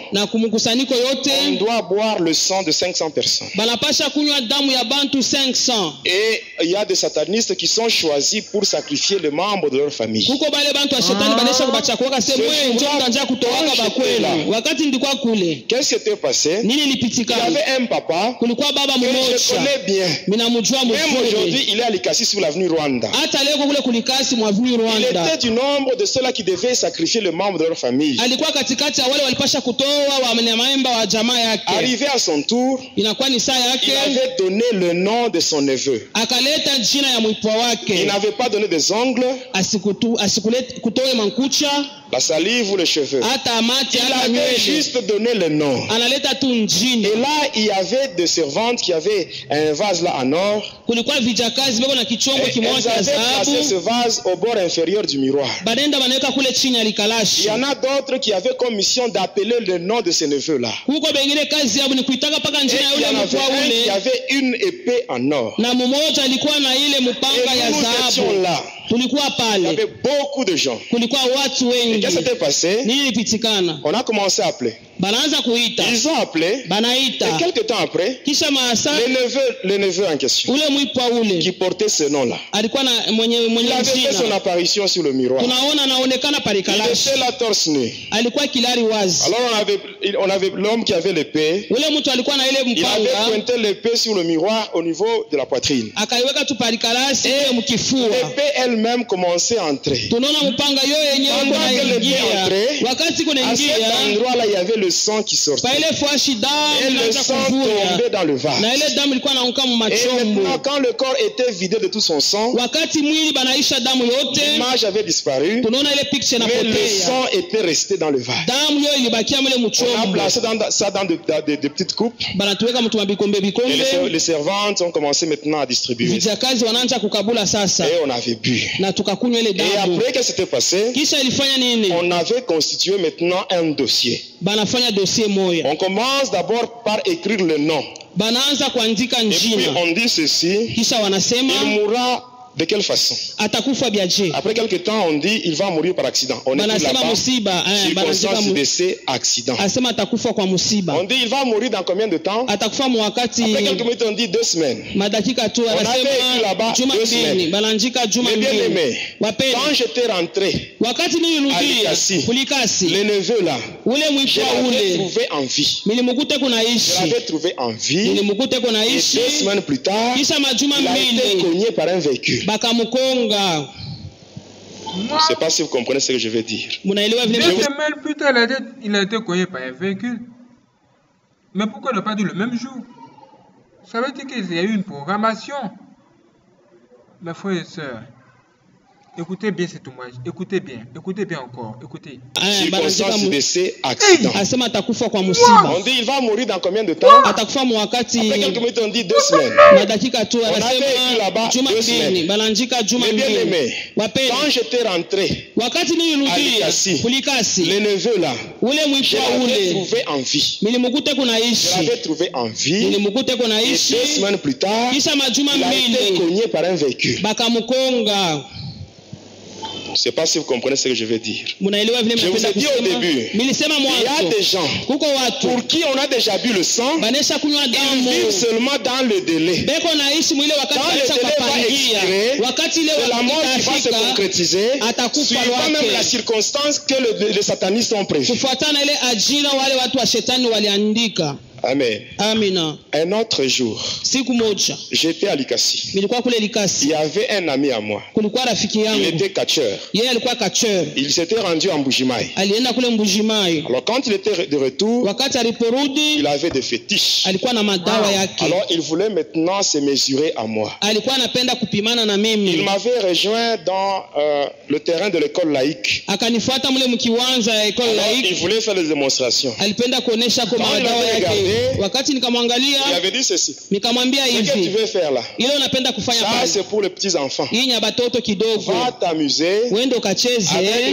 on doit boire le sang de 500 personnes. banapasha kunywa damu ya bantu 500 Et il y a des satanistes qui sont choisis pour sacrifier les membres de leur famille. Shetani banesha kubachakuwaka kutowaka wakati ndikuwa kule Qu'est-ce qui s'était passé? nini Il y avait un papa kulikuwa baba que je mmoja. connais bien. minamujua Même aujourd'hui, il est à Likasi sur l'avenue Rwanda. hata leo kule kulikasi mwavuni Il rwanda. était du nombre de ceux-là qui devaient sacrifier les membres de leur famille. alikuwa katikati ya wale walipasha kutoa wanyamaemba wa jamaa yake. Arrivé à son tour, inakuwa ni saa il yake avait donné le nom de son neveu. akaleta jina ya mwipwa Il wake n'avait pas donné la salive ou les cheveux. amati Il avait juste donné le nom. Et là, il y avait des servantes qui avaient un vase là en or. Et elles avaient placé ce vase au bord inférieur du miroir. ya Il y en a d'autres qui avaient comme mission d'appeler le nom de ces neveux-là. il y en avait un qui avait une épée en or. Et nous étions là. Il y avait beaucoup de gens. Et qu'est-ce qui s'était passé? On a commencé à appeler. Banaanza kuita Ils ont appelé. Et quelques temps après, kisha maasa en question, ule mwipwa qui ule portaient ce nom-là, alikuwa na mwenye il mwenye avait fait son apparition sur le miroir. tunaona anaonekana Il palikalashi était là torse nu. alikuwa kilari wazi Alors on avait, on avait l'homme qui avait l'épée. ule mtu alikuwa na ile Il avait pointé l'épée sur le miroir au niveau de la poitrine. akaiweka tu palikalasi ile mkifua L'épée elle-même commençait à entrer. tunaona mpanga yenyewe kunaingia À cet kunaingia endroit-là, il y avait le sang qui sortait. damu Et le sang tombait dans le vase. Et maintenant, quand le corps était vidé de tout son sang, l'image avait disparu, mais le sang était resté dans le vase. On a placé dans- ça dans de, de- de petites coupes. Et les, les servantes ont commencé maintenant à distribuer. Et on avait bu. Et après, qu'est-ce qui s'était passé? On avait constitué maintenant un dossier. On commence d'abord par écrire le nom. Et puis on dit ceci, il mourra de quelle façon Après quelques temps, on dit il va mourir par accident. On banasema là-bas, circonstance décès, accident. On dit il va mourir dans combien de temps? Après quelques minutes, on dit deux semaines. tu avait anasema là-bas deux semaines. Mais bien aimé, quand j'étais rentré, Alikasi. kulikasi le neveu là, je l'avais trouvé en vie. Je l'avais trouvé en vie. Et deux semaines plus tard, il a été cogné par un véhicule. Bakamukonga Je ne sais pas si vous comprenez ce que je veux dire. plus tard, il a été, il a été cogné par un véhicule. Mais pourquoi ne pas dit le même jour? Ça veut dire qu'il y a eu une programmation. Mes frères et sœurs, Écoutez bien ce témoignage. Écoutez bien. Écoutez bien encore. Écoutez. Circonstance accident. On dit il va mourir dans combien de temps? Après quelques minutes, on dit deux semaines. écrit anasema là-bas deux semaines. Mais bien aimé, quand j'étais rentré, Alikasi. kulikasi le neveu là, je l'avais trouvé en vie. Je l'avais trouvé en vie. Et deux semaines plus tard, il a été cogné par un véhicule. Je ne sais pas si vous comprenez ce que je veux dire. Je vous ai dit au début, Il y a des gens pour qui on a déjà bu le sang, ils vivent seulement dans le délai. Quand le délai va expirer, la mort qui va se concrétiser, suivant même la circonstance que le- les satanistes ont prévue. Amen. amina Un autre jour, j'étais à Likasi. Il y avait un ami à moi. Il était catcheur. Il s'était rendu en mbujimayo Alors quand il était de retour, il avait des fétiches. yake Alors il voulait maintenant se mesurer à moi. Il m'avait rejoint dans euh, le terrain de l'école laïque. Alors, il voulait faire des démonstrations. Quand il avait yake wakati Il nikamwangalia avait dit ceci. nikamwambia Ce que tu hivi veux faire là, ile unapenda kufanya ça c'est pour les petits enfants. hii ni ya batoto kidogo Va t'amuser avec les ukacheze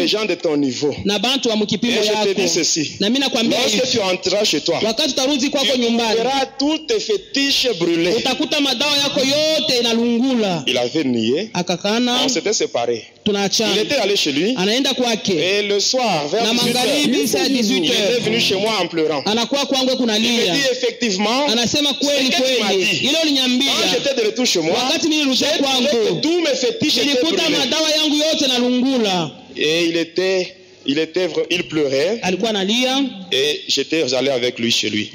gens de ton niveau. na bantu wa Et mkipimo je te yako dis ceci. na mi nakwambia Lorsque tu entreras chez toi, wakati utarudi kwako tu nyumbani verras toutes tes fétiches brûlées. utakuta madawa yako yote inalungula Il avait nié. akakana On s'était séparés. Il était allé chez lui. anaenda kwake Et le soir, vers na 18h, magharibi saa il était 18 venu chez moi en pleurant. anakuwa kwangu Il me dit effectivement, anasema kweli C'est que tu m'as kweli dit. ile quand j'étais de retour chez moi, wakati que kwangu tous mes fétiches étaient nilikuta brûlés. madawa yangu yote nalungula Et il était, il était, il pleurait. alikuwa analia Et j'étais allé avec lui chez lui.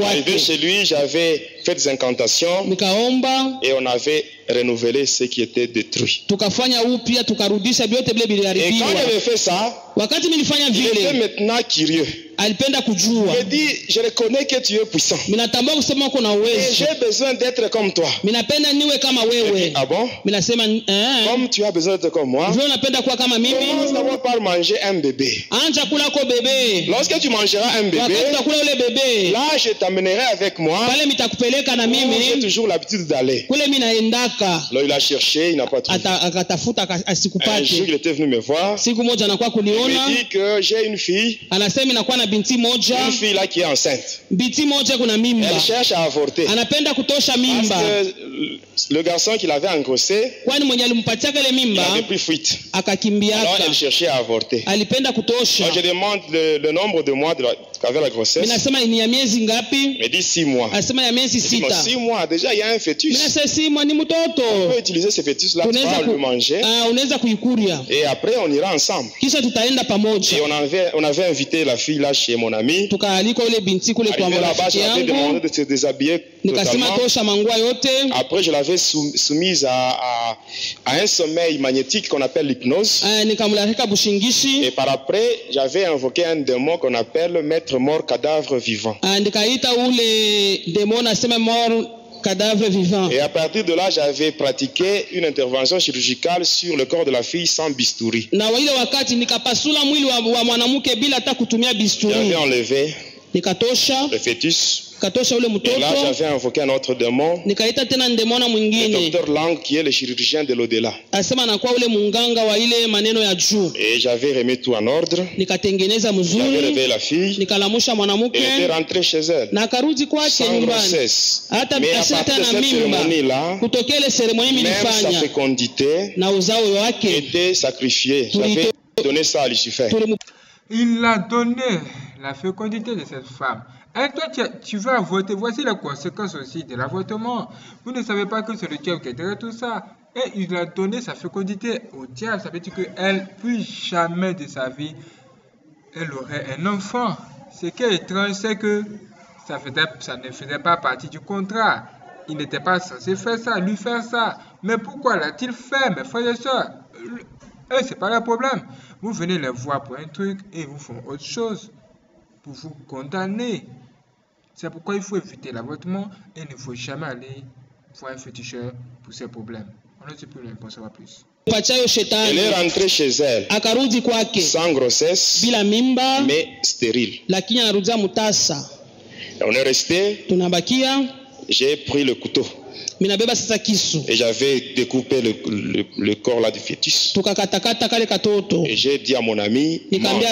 Arrivé chez lui, j'avais fait des incantations et on avait renouvelé ce qui était détruit. Et quand j'avais fait ça, il était maintenant curieux. alipenda kujua dit, je reconnais que tu es puissant. minatambua kusema uko na Et uwezo j'ai besoin d'être comme toi. minapenda niwe kama Il dit, wewe ah bon? Minasema eh, Comme tu as besoin d'être comme moi, vile unapenda kuwa kama mimi? commence d'abord par manger un bébé. anja kula ko bebe Lorsque tu mangeras un bébé, là je t'amènerai avec moi. J'ai toujours l'habitude d'aller. Alors il a cherché, il n'a pas trouvé. Un jour, il était venu me voir. Il me dit que j'ai une fille, une fille là qui est enceinte. Elle cherche à avorter. Parce que le garçon qui l'avait engrossé, il avait pris fuite. Alors elle cherchait à avorter. Alors je demande le, le nombre de mois de la- qu'avait la grossesse. me dit six mois. mais sita six mois, déjà il y a un fœtus. On peut utiliser ce fœtus-là pour le manger. ah, Et après, on ira ensemble. Et on avait, on avait invité la fille là chez mon ami. Arrivé là-bas, je l'avais demandé de se déshabiller totalement. Après, je l'avais sou- soumise à, à, à un sommeil magnétique qu'on appelle l'hypnose. Ah, Et par après, j'avais invoqué un démon qu'on appelle maître mort cadavre vivant. Ah, mort cadavre vivant Et à partir de là, j'avais pratiqué une intervention chirurgicale sur le corps de la fille sans bistouri. J'avais enlevé le fœtus. Katosha ule Et là, mtoto j'avais invoqué un autre démon, nikaita tena ndemona le mwingine docteur Lang, qui est le chirurgien de l'au-delà. asema anakuwa ule munganga wa ile maneno ya juu Et j'avais remis tout en ordre. nikatengeneza J'avais mzuri réveillé la fille. nikalamusha Elle était mwanamke rentrée chez elle. na akarudi kwake nyumbani hata mimba kutokea ile seremoni même sa fécondité na uzao wake était sacrifiée. J'avais donné ça à Lucifer. Il a donné la fécondité de cette femme. Et toi, tu, vas avorter. Voici les conséquences aussi de l'avortement. Vous ne savez pas que c'est le diable qui a derrière tout ça. Et il a donné sa fécondité au diable. Ça veut dire qu'elle, plus jamais de sa vie, elle aurait un enfant. Ce qui est étrange, c'est que ça, ne faisait pas partie du contrat. Il n'était pas censé faire ça, lui faire ça. Mais pourquoi l'a-t-il fait, mes frères et sœurs? Eh, c'est pas le problème. Vous venez les voir pour un truc et ils vous font autre chose pour vous condamner. C'est pourquoi il faut éviter l'avortement et il ne faut jamais aller voir un féticheur pour ces problèmes. On ne sait plus, ne savoir plus. Elle est rentrée chez elle sans grossesse, bila mimba mais stérile. On est resté, j'ai pris le couteau et j'avais découpé le, le- le corps là du fœtus. Et j'ai dit à mon ami, mange.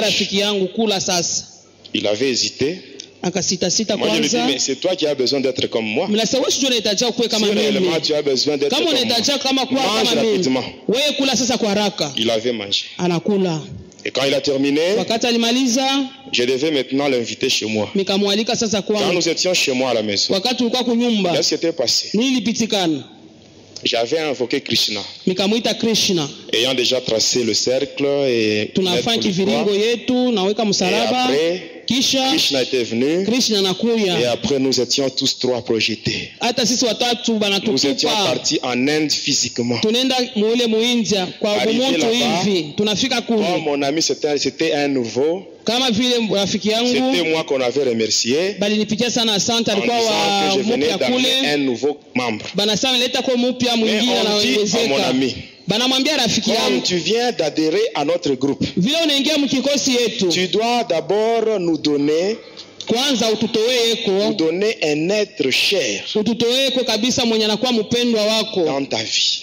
Il avait hésité. Akasitasita Moi, je lui mais c'est toi qui as besoin d'être comme moi. mnasema wewe sijui unahitajia kuwe Si kama mimi réellement tu as besoin d'être kama comme moi, unahitajia kama kuwa mange kama mimi rapidement. wewe kula sasa kwa haraka. Il avait mangé. anakula. Et quand il a terminé, je devais maintenant l'inviter chez moi. Quand nous étions chez moi à la maison, qu'est-ce qui était passé? J'avais invoqué Krishna, ayant déjà tracé le cercle et après, kisha Krishna était venu. Krishna et après nous étions tous trois projetés. Nous étions partis en Inde physiquement. kwa Oh, mon ami, c'était un nouveau. kama vile rafiki C'était yangu moi qu'on avait remercié. Balinipitia sana asante. En alikuwa disant wa que je venais mupya d'amener kule. un nouveau membre. banasema leta mupya Mais mwingine on dit banamwambia rafiki comme yangu tu viens d'adhérer à notre groupe, vile unaingia mkikosi yetu tu dois d'abord nous donner, kwanza un être cher ututoweko kabisa mwenye anakuwa mpendwa wako dans ta vie.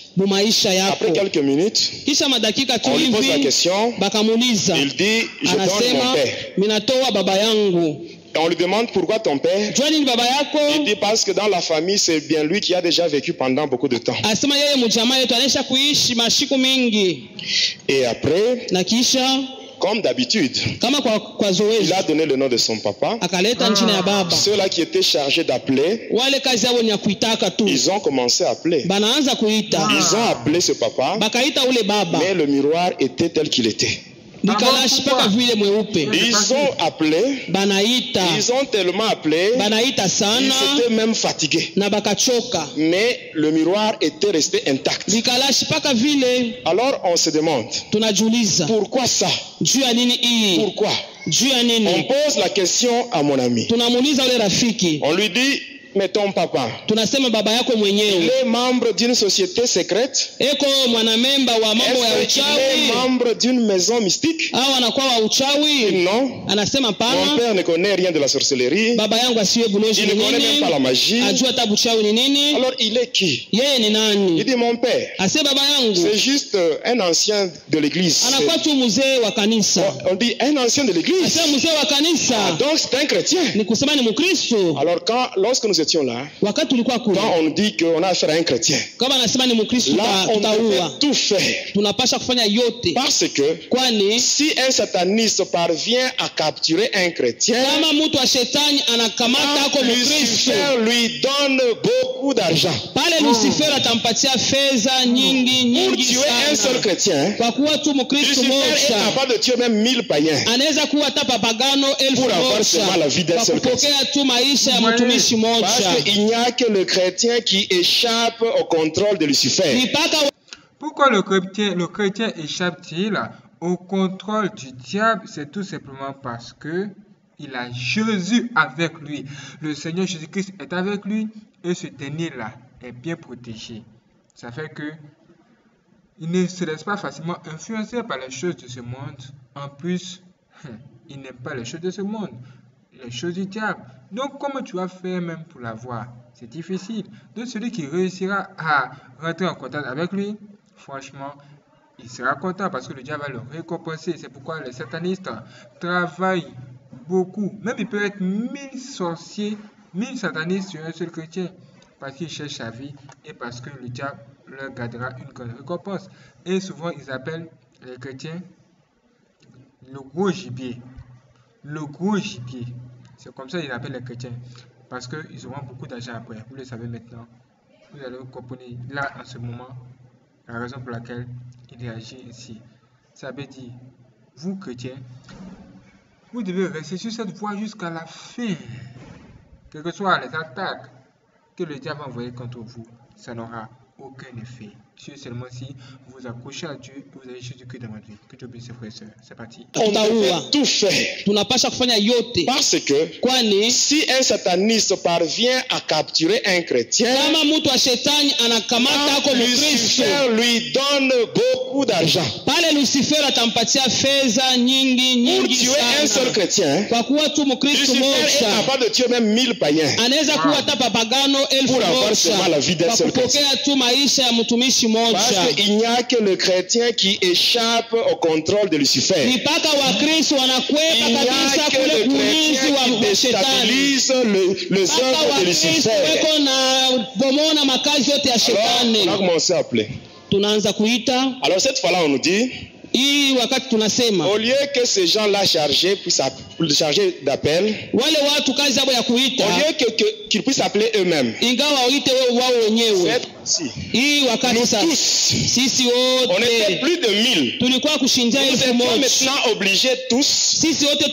yako Après quelques minutes, kisha madakika tu hivi question. bakamuuliza Il dit, je donne mon père. minatoa baba yangu Et on lui demande pourquoi ton père. Il dit parce que dans la famille, c'est bien lui qui a déjà vécu pendant beaucoup de temps. Et après, comme d'habitude, il a donné le nom de son papa. Ceux-là qui étaient chargés d'appeler, ils ont commencé à appeler. Ils ont appelé ce papa, mais le miroir était tel qu'il était. Nikalashi mpaka vile mweupe. Ils ont appelé, banaita ils ont tellement appelé, banaita ils sana s'étaient même fatigués. na bakachoka. Mais le miroir était resté intact. nikalashi mpaka vile Alors on se demande, tunajiuliza. pourquoi ça? Juu ya nini hii? Pourquoi? Juu ya On nini pose la question à mon ami. tunamuuliza ule rafiki. On lui dit, mais ton papa, tunasema baba yako il mwenyewe est membre d'une société secrète. Eko mwanamemba wa mambo ya Est-ce qu'il est uchawi membre d'une maison mystique? Au anakuwa wa uchawi? Non. anasema Mon pana père ne connaît rien de la sorcellerie. baba yangu asiwe bulozi Il ne connaît même pas la nini magie. ajua hata buchawi ni nini? Alors il est qui? Yeye ni Il nani dit mon père. ase baba yangu. C'est juste euh, un ancien de l'église. anakuwa tu mzee wa kanisa. On dit un ancien de l'église. ase mzee wa Ah, kanisa donc c'est un chrétien. ni kusema ni mkristo. Alors quand, lorsque nous étions là, quand on dit qu'on a affaire à un chrétien, là on devait tutaua. tout faire. Parce que kwani? si un sataniste parvient à capturer un chrétien, Lucifer lui donne beaucoup d'argent. fedha nyingi Pour tuer un seul chrétien, Lucifer est capable de tuer même mille païens. Pour avoir seulement la vie d'un seul kupokea Parce qu'il n'y a que le chrétien qui échappe au contrôle de Lucifer. Pourquoi le chrétien, le chrétien échappe-t-il au contrôle du diable? C'est tout simplement parce que il a Jésus avec lui. Le Seigneur Jésus-Christ est avec lui et ce dernier-là est bien protégé. Ça fait que il ne se laisse pas facilement influencer par les choses de ce monde. En plus, il n'aime pas les choses de ce monde, les choses du diable. Donc, comment tu vas faire même pour l'avoir C'est difficile. Donc, celui qui réussira à rentrer en contact avec lui, franchement, il sera content parce que le diable va le récompenser. C'est pourquoi les satanistes travaillent beaucoup. Même il peut être mille sorciers, mille satanistes sur un seul chrétien parce qu'ils cherchent sa vie et parce que le diable leur gardera une grande récompense. Et souvent, ils appellent les chrétiens le gros gibier. Le gros gibier. C'est comme ça qu'ils appellent les chrétiens. Parce qu'ils auront beaucoup d'argent après. Vous le savez maintenant. Vous allez comprendre là en ce moment la raison pour laquelle il réagit ainsi. Ça veut dire, vous chrétiens, vous devez rester sur cette voie jusqu'à la fin. Quelles que soient les attaques que le diable envoyer contre vous, ça n'aura aucun effet. Si seulement si vous accrochez à Dieu vous avez Jésus-Christ dans votre vie. Que Dieu bénisse frères et sœurs. C'est parti. On Tutaua. tout faire. tunapasha kufanya yote Parce que kwani si un sataniste parvient à capturer un chrétien, kama mtu wa shetani anakamata ako mkristo Lucifer lui donne beaucoup d'argent. pale lucifer atampatia fedha nyingi Pour nyingi tuer un seul sana chrétien, kwa kuwa tu mkristo moja capable de tuer même mille païens. anaweza kuwa hata papagano elfu Pour avoir seulement la vie moja d'un kwa seul kupokea tu maisha ya mtumishi Parce moja qu'il n'y a que le chrétien qui échappe au contrôle de Lucifer. Il n'y a que le chrétien qui déstabilise le- les mpaka œuvres de Lucifer. Alors, on a commencé à appeler. Alors, cette fois-là, on nous dit, hii wakati tunasema au lieu que ces gens-là chargés puissent chargés d'appel, wale watu kazi yabo ya kuita au lieu que- qu'ils puissent appeler eux-mêmes, ingawa waite wao wenyewe hii wakati tous, sisi on était wote plus de 1000. tulikuwa kushinjia Nous elfu moja maintenant obligés tous sisi wote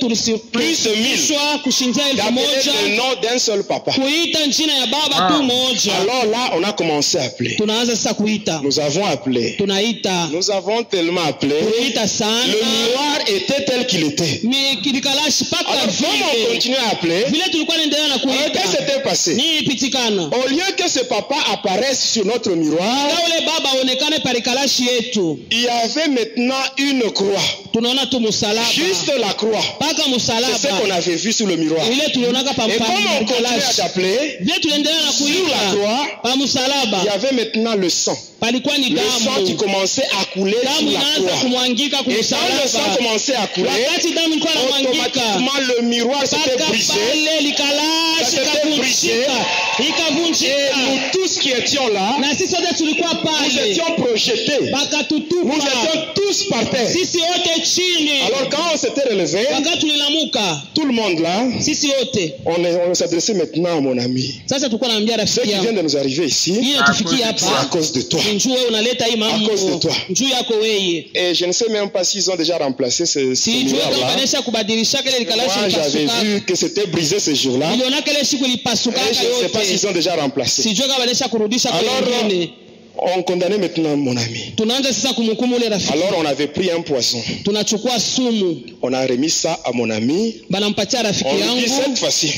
Plus de mille. tulisishwa kushinjia elfu moja le nom d'un seul papa. kuita njina ya baba Ah. tu moja Alors là, on a commencé à appeler. tunaanza sasa kuita Nous avons appelé. tunaita Nous avons tellement appelé. kuita Le sana miroir était tel qu'il était. mikilikalashi mpaka Alors, comme on vile continue à appeler, vile tulikuwa naendelea na alors, qu'est-ce qui kuita s'était passé ipitikana? Au lieu que ce papa apparaisse sur notre miroir, il y avait maintenant une croix. Juste la croix. C'est ce qu'on avait vu sur le miroir. Et comme on continuait à na sur la croix, il y avait maintenant le sang. Palikuwa ni Le sang qui damu commençait à couler damu inaanza kumwangika Et quand le sang commençait à couler, wakati damu ilikuwa namwangika automatiquement le miroir s'était brisé. pale ikavunjika ikavunjika. Nous tous qui étions là, na sisi wote tulikuwa nous pale étions projetés. Nous bakatutupa étions tous par terre. sisi wote chini. Alors quand on s'était relevé, wakati tulilamuka? tout le monde là, sisi wote. on, s'adressait maintenant à mon ami. sasa tulikuwa naambia Ce rafiki qui vient yangu de nous arriver ici, c'est à hapa wewe unaleta hii À cause de mambo toi. yako Et je ne sais même pas s'ils ont déjà remplacé ce, ce sijue kama miroir-là. kubadilisha kile Moi, j'avais vu que c'était brisé ce jour-là. niliona kile siku Et lipasukaka je ne sais pas s'ils ont déjà remplacé. kurudisha Alors, on condamnait maintenant mon ami. Alors, on avait pris un poison. On a remis ça à mon ami. On lui dit cette fois-ci,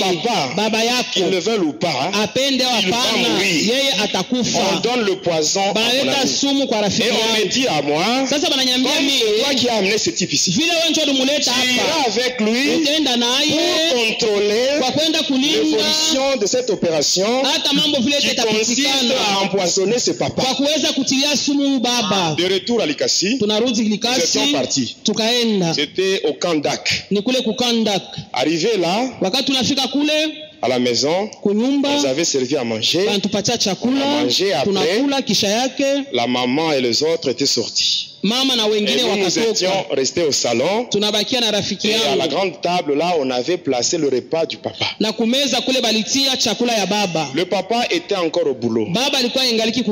papa, qu'il le veuille ou pas, au il va mourir. on donne le poison à mon ami. Et on me dit à moi, c'est toi qui as amené ce type ici, tu iras avec lui pour contrôler l'évolution de cette opération qui consiste à empoisonner ce papa. kwa kuweza kutilia sumu baba De retour à Likasi, tunarudi nous likasi étions partis. tukaenda C'était au d'Ac. ni kule kukandak Arrivé là, wakati tunafika kule à la maison, kunyumba ils avaient servi à manger. banatupatia chakula Manger après. La maman et les autres étaient sortis. mama na Et nous, nous étions restés au salon. tunabakia na rafiki Et à la grande table, là, on avait placé le repas du papa. na kumeza kule balitia chakula ya baba Le papa était encore au boulot. baba alikuwa ingaliki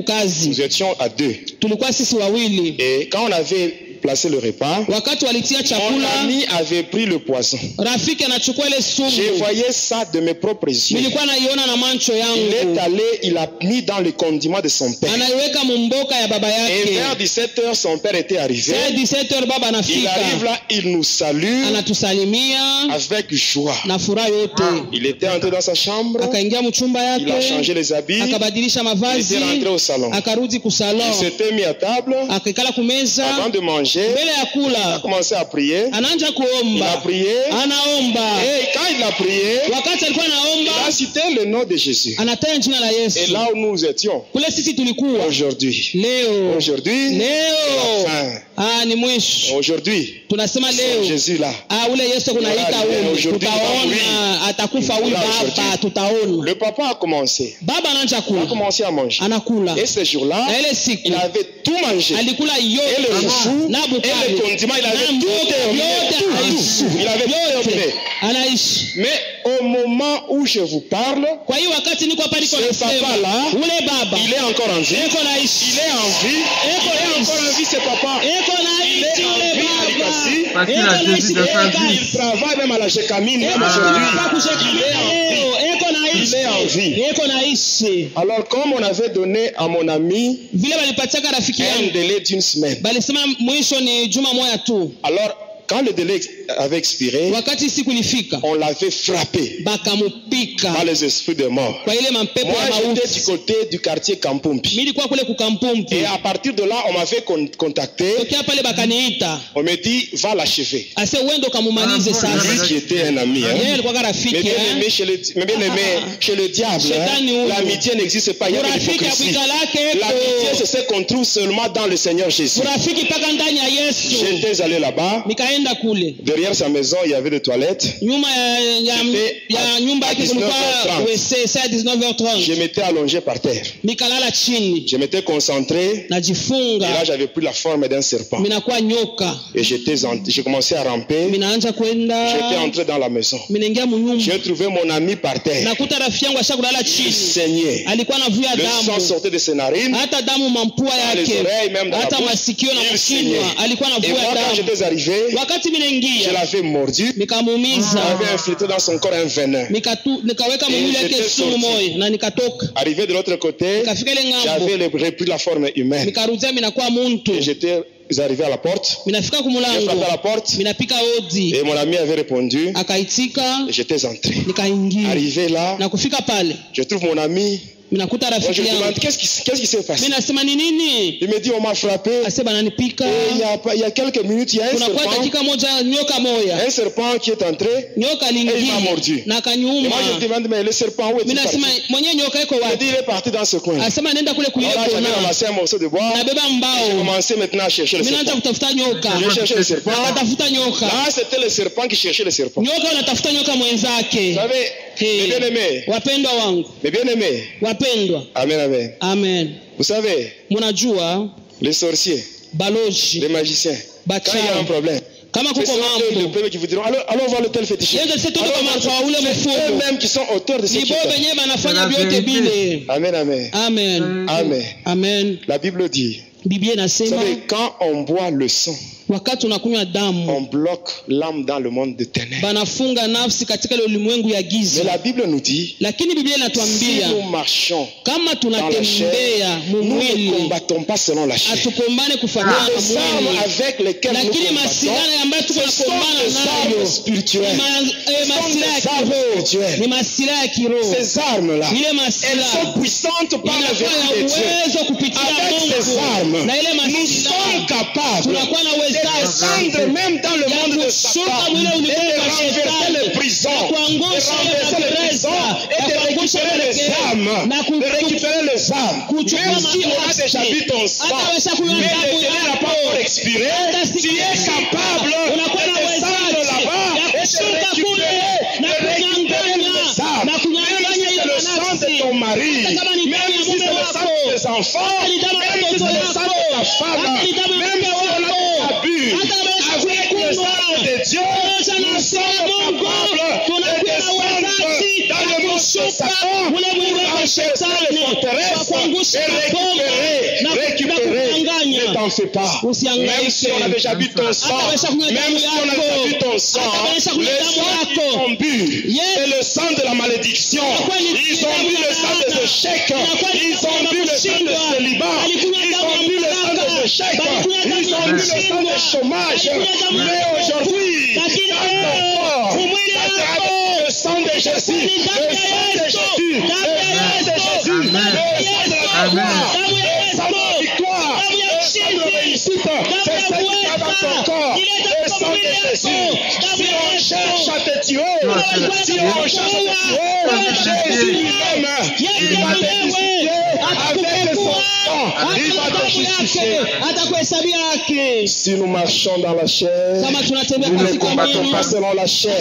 Nous étions à deux. tulikuwa sisi wawili Et quand on avait placé le repas, mon ami avait pris le J'ai sumu. Voyé ça de mes propres yeux. Il est allé, il a mis dans les condiments de son père. Et vers 17 heures, son père était arrivé. saa 17 baba Il arrive là, il nous salue. Avec joie. yote. Il était entré dans sa chambre, il a changé les habits, il était rentré au salon. Il s'était mis à table, avant de manger, mbele ya a kula commencé à prier. Il a prié, anaomba. Et quand il a prié, wakati alikuwa il a cité le nom de Jésus. anataja jina la Et là où nous étions, kule sisi tulikuwa. Aujourd'hui, leo. Aujourd'hui, leo. enfin, ah, ni mwisho. Aujourd'hui, tunasema c'est leo. Jésus là. ah, ule yesu kunaita Voilà, ule aujourd'hui, tutaona oui. atakufa huyu Voilà, baba aujourd'hui. tutaona. Le papa a commencé, baba a commencé à manger. anakula. Et ce jour-là, na ile siku il avait tout mangé. alikula Et le chouchou, na et le bukari condiment, il avait tout mboga terminé. yote Tout, anaishi tout. Il avait tout anaishi Mais au moment où je vous parle, kwa hiyo wakati niko hapa niko Ce nasema papa-là, ule baba il est encore en vie. eko Il est en vie. eko Il est encore en vie, ce papa. eko Il naishi ule baba eko naishi travaille même à la Gécamine, même eko aujourd'hui. naishi Il est en vie. En vie. Alors, comme on avait donné à mon ami un délai d'une semaine, alors quand le délai avait expiré, on l'avait frappé par les esprits de mort. Moi, j'étais du côté du quartier Kampumpi. Et à partir de là, on m'avait con- contacté. On me dit, va l'achever. Ah, Lui qui était un ami. hein. alikuwa Mais bien aimé chez le, mais bien aimé chez le diable, hein, l'amitié n'existe pas, il y a de l'hypocrisie. L'amitié, c'est ce qu'on trouve seulement dans le Seigneur Jésus. J'étais allé là-bas. Kule Derrière sa maison, il y avait des toilettes. nyuma ya, ya, C'était ya à- nyumba à yake kulikuwa 19h30. wc saa 19h30 Je m'étais allongé par terre. nikalala chini Je m'étais concentré. Et là, j'avais pris la forme d'un serpent. minakuwa nyoka Et j'étais j'ai commencé à ramper. kwenda J'étais entré dans la maison. minaingia munyumba J'ai trouvé mon ami par terre. nakuta rafiki yangu asha kulala Il chini saignait. alikuwa anavuya Le sang sortait de ses narines. hata damu mampua yake hata masikio na alikuwa anavuya j'étais arrivé, wakati je minaingia l'avais mordu. nikamuumiza J'avais infiltré dans son corps un venin. Nikatu- nikaweka Et mwili yake j'étais sumu sorti. moyo na nikatoka Arrivé de l'autre côté, nikafika ile j'avais ngambo repris la forme humaine. nikarudia minakuwa muntu Et j'étais arrivé à la porte. minafika frappé à la porte. minapika odi Et mon ami avait répondu. akaitika j'étais entré. nikaingia Arrivé là, na kufika pale je trouve mon ami. Moi, je demande qu'est-ce qui, s'est passé? Il me dit on m'a frappé. Et il y, a, pas- il y a quelques minutes, il y a un serpent, un serpent qui est entré. Et il m'a mordu. Et moi, je demande, mais le serpent, où est-il parti? Il dit, il est parti dans ce coin. Alors j'avais ramassé un morceau de bois. J'ai commencé maintenant à chercher le serpent. kutafuta nyoka J'ai cherché le serpent. nakatafuta nyoka Là, c'était le serpent qui cherchait le serpent. Vous savez, Hey. mes bien-aimés, wapendwa wangu mes bien-aimés, wapendwa amen, amen. amen Vous savez, munajua les sorciers, les magiciens, quand il y a un problème, kama kuko sont eux les mambo premiers qui vous diront, allons, allons voir le tel fétichiste. Yeye sisi tuko Allons kama voir kwa ule ce- C'est mfumo. eux-mêmes qui sont auteurs de ce ni qui bo est. benyewe banafanya bile Amen, amen. amen Amen. amen La Bible dit, biblia vous inasema savez, quand on boit le sang, wakati unakunywa on bloque l'âme dans le monde de ténèbres. banafunga nafsi katika ile ulimwengu ya Mais la Bible nous dit, lakini biblia si nous marchons kama tunatembea mumwili combattons pas selon la chair. hatukombane kufanana na Les armes mwili avec lakini ambayo tuko nakombana nayo armes spirituelles. ya armes kiroho ni ya kiroho Ces ile elles masila sont puissantes par la vertu de Dieu. uwezo kupitia Avec ces Mungu armes, na ile nous sommes capables tunakuwa na de même dans le monde de Satan les prisons, les prisons. et de récupérer les âmes, de récupérer les âmes. Même si on a déjà vu ton sang, mais le ténèbre n'a pas encore expiré, tu es capable de descendre là-bas et de récupérer, de récupérer kunyang'anya les âmes. Le sang de ton mari, même si c'est le sang de tes enfants, même si c'est le sang de ta femme, même si on a abus, avec le sang de Dieu, nous sommes capables de descendre dans le monde de Satan, renverser les forteresses et récupérer, récupérer. Ne t'en fais pas. Même si on a déjà vu ton sang, même si on a déjà vu ton sang, le sang bu, c'est le sang de la malédiction. Ils ont ya le sang. Inakuwa ni Ils ont bu le sang de célibat. Ils ont bu le sang. Alikunywa damu Ils ont bu le sang damu ya Mais aujourd'hui, dans ton corps, le sang de Jésus. Le sang de. Jésus. Le sang de. Jésus. Le sang de la victoire. Le sang de la victoire. Le sang de réussite. C'est ce qui dans ton kuweza. corps. Si on cherche à te tuer, si on cherche à te tuer, Jésus lui-même, il va te justifier avec son sang. Il va te justifier. atakuhesabia haki Si nous marchons dans la chair, kama tunatembea nous ne katika combattons pas selon la chair.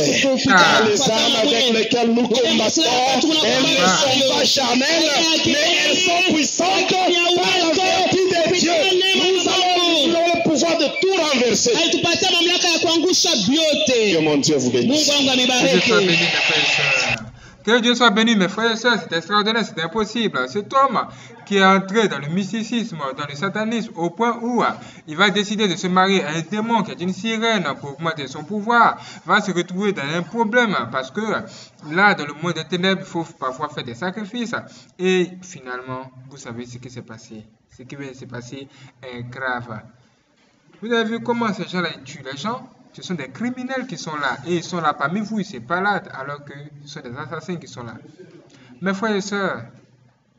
Ah. Les armes avec lesquelles nous combattons, elles ne sont pas charnelles, mais elles sont puissantes par la vertu tout renverser. Que mon Dieu vous bénisse. Que Dieu soit béni, mes frères et sœurs. Que Dieu soit béni, mes frères et sœurs. C'est extraordinaire, c'est impossible. Cet homme qui qui est entré dans le mysticisme, dans le satanisme, au point où il va décider de se marier à un démon qui est une sirène pour augmenter son pouvoir, va se retrouver dans un problème parce que là, dans le monde des ténèbres, il faut parfois faire des sacrifices. Et finalement, vous savez ce qui s'est passé. Ce qui vient de se passer est grave. Vous avez vu comment ces gens-là tuent les gens Ce sont des criminels qui sont là. Et ils sont là parmi vous, ils se baladent alors que ce sont des assassins qui sont là. Mes frères et sœurs,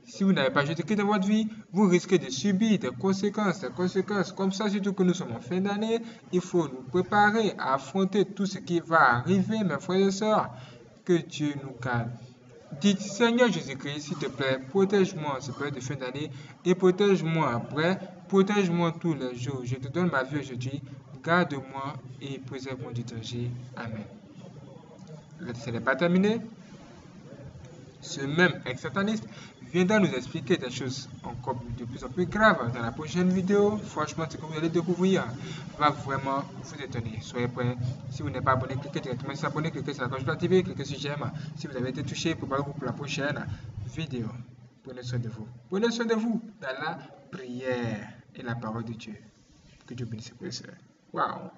si vous n'avez pas jeté dans votre vie, vous risquez de subir des conséquences, des conséquences comme ça, surtout que nous sommes en fin d'année. Il faut nous préparer à affronter tout ce qui va arriver, mes frères et sœurs. Que Dieu nous calme. Dites, Seigneur Jésus-Christ, s'il te plaît, protège-moi en ce période de fin d'année et protège-moi après. Protège-moi tous les jours. Je te donne ma vie aujourd'hui. Garde-moi et préserve-moi du danger. Amen. Ce n'est pas terminé. Ce même ex-sataniste viendra nous expliquer des choses encore de plus en plus graves dans la prochaine vidéo. Franchement, ce que vous allez découvrir va vraiment vous étonner. Soyez prêts. Si vous n'êtes pas abonné, cliquez directement sur abonner, cliquez sur la cloche pour activer, cliquez sur j'aime. Si vous avez été touché, préparez-vous pour la prochaine vidéo. Prenez soin de vous. Prenez soin de vous dans la prière et la parole de Dieu. Que Dieu bénisse vos Waouh!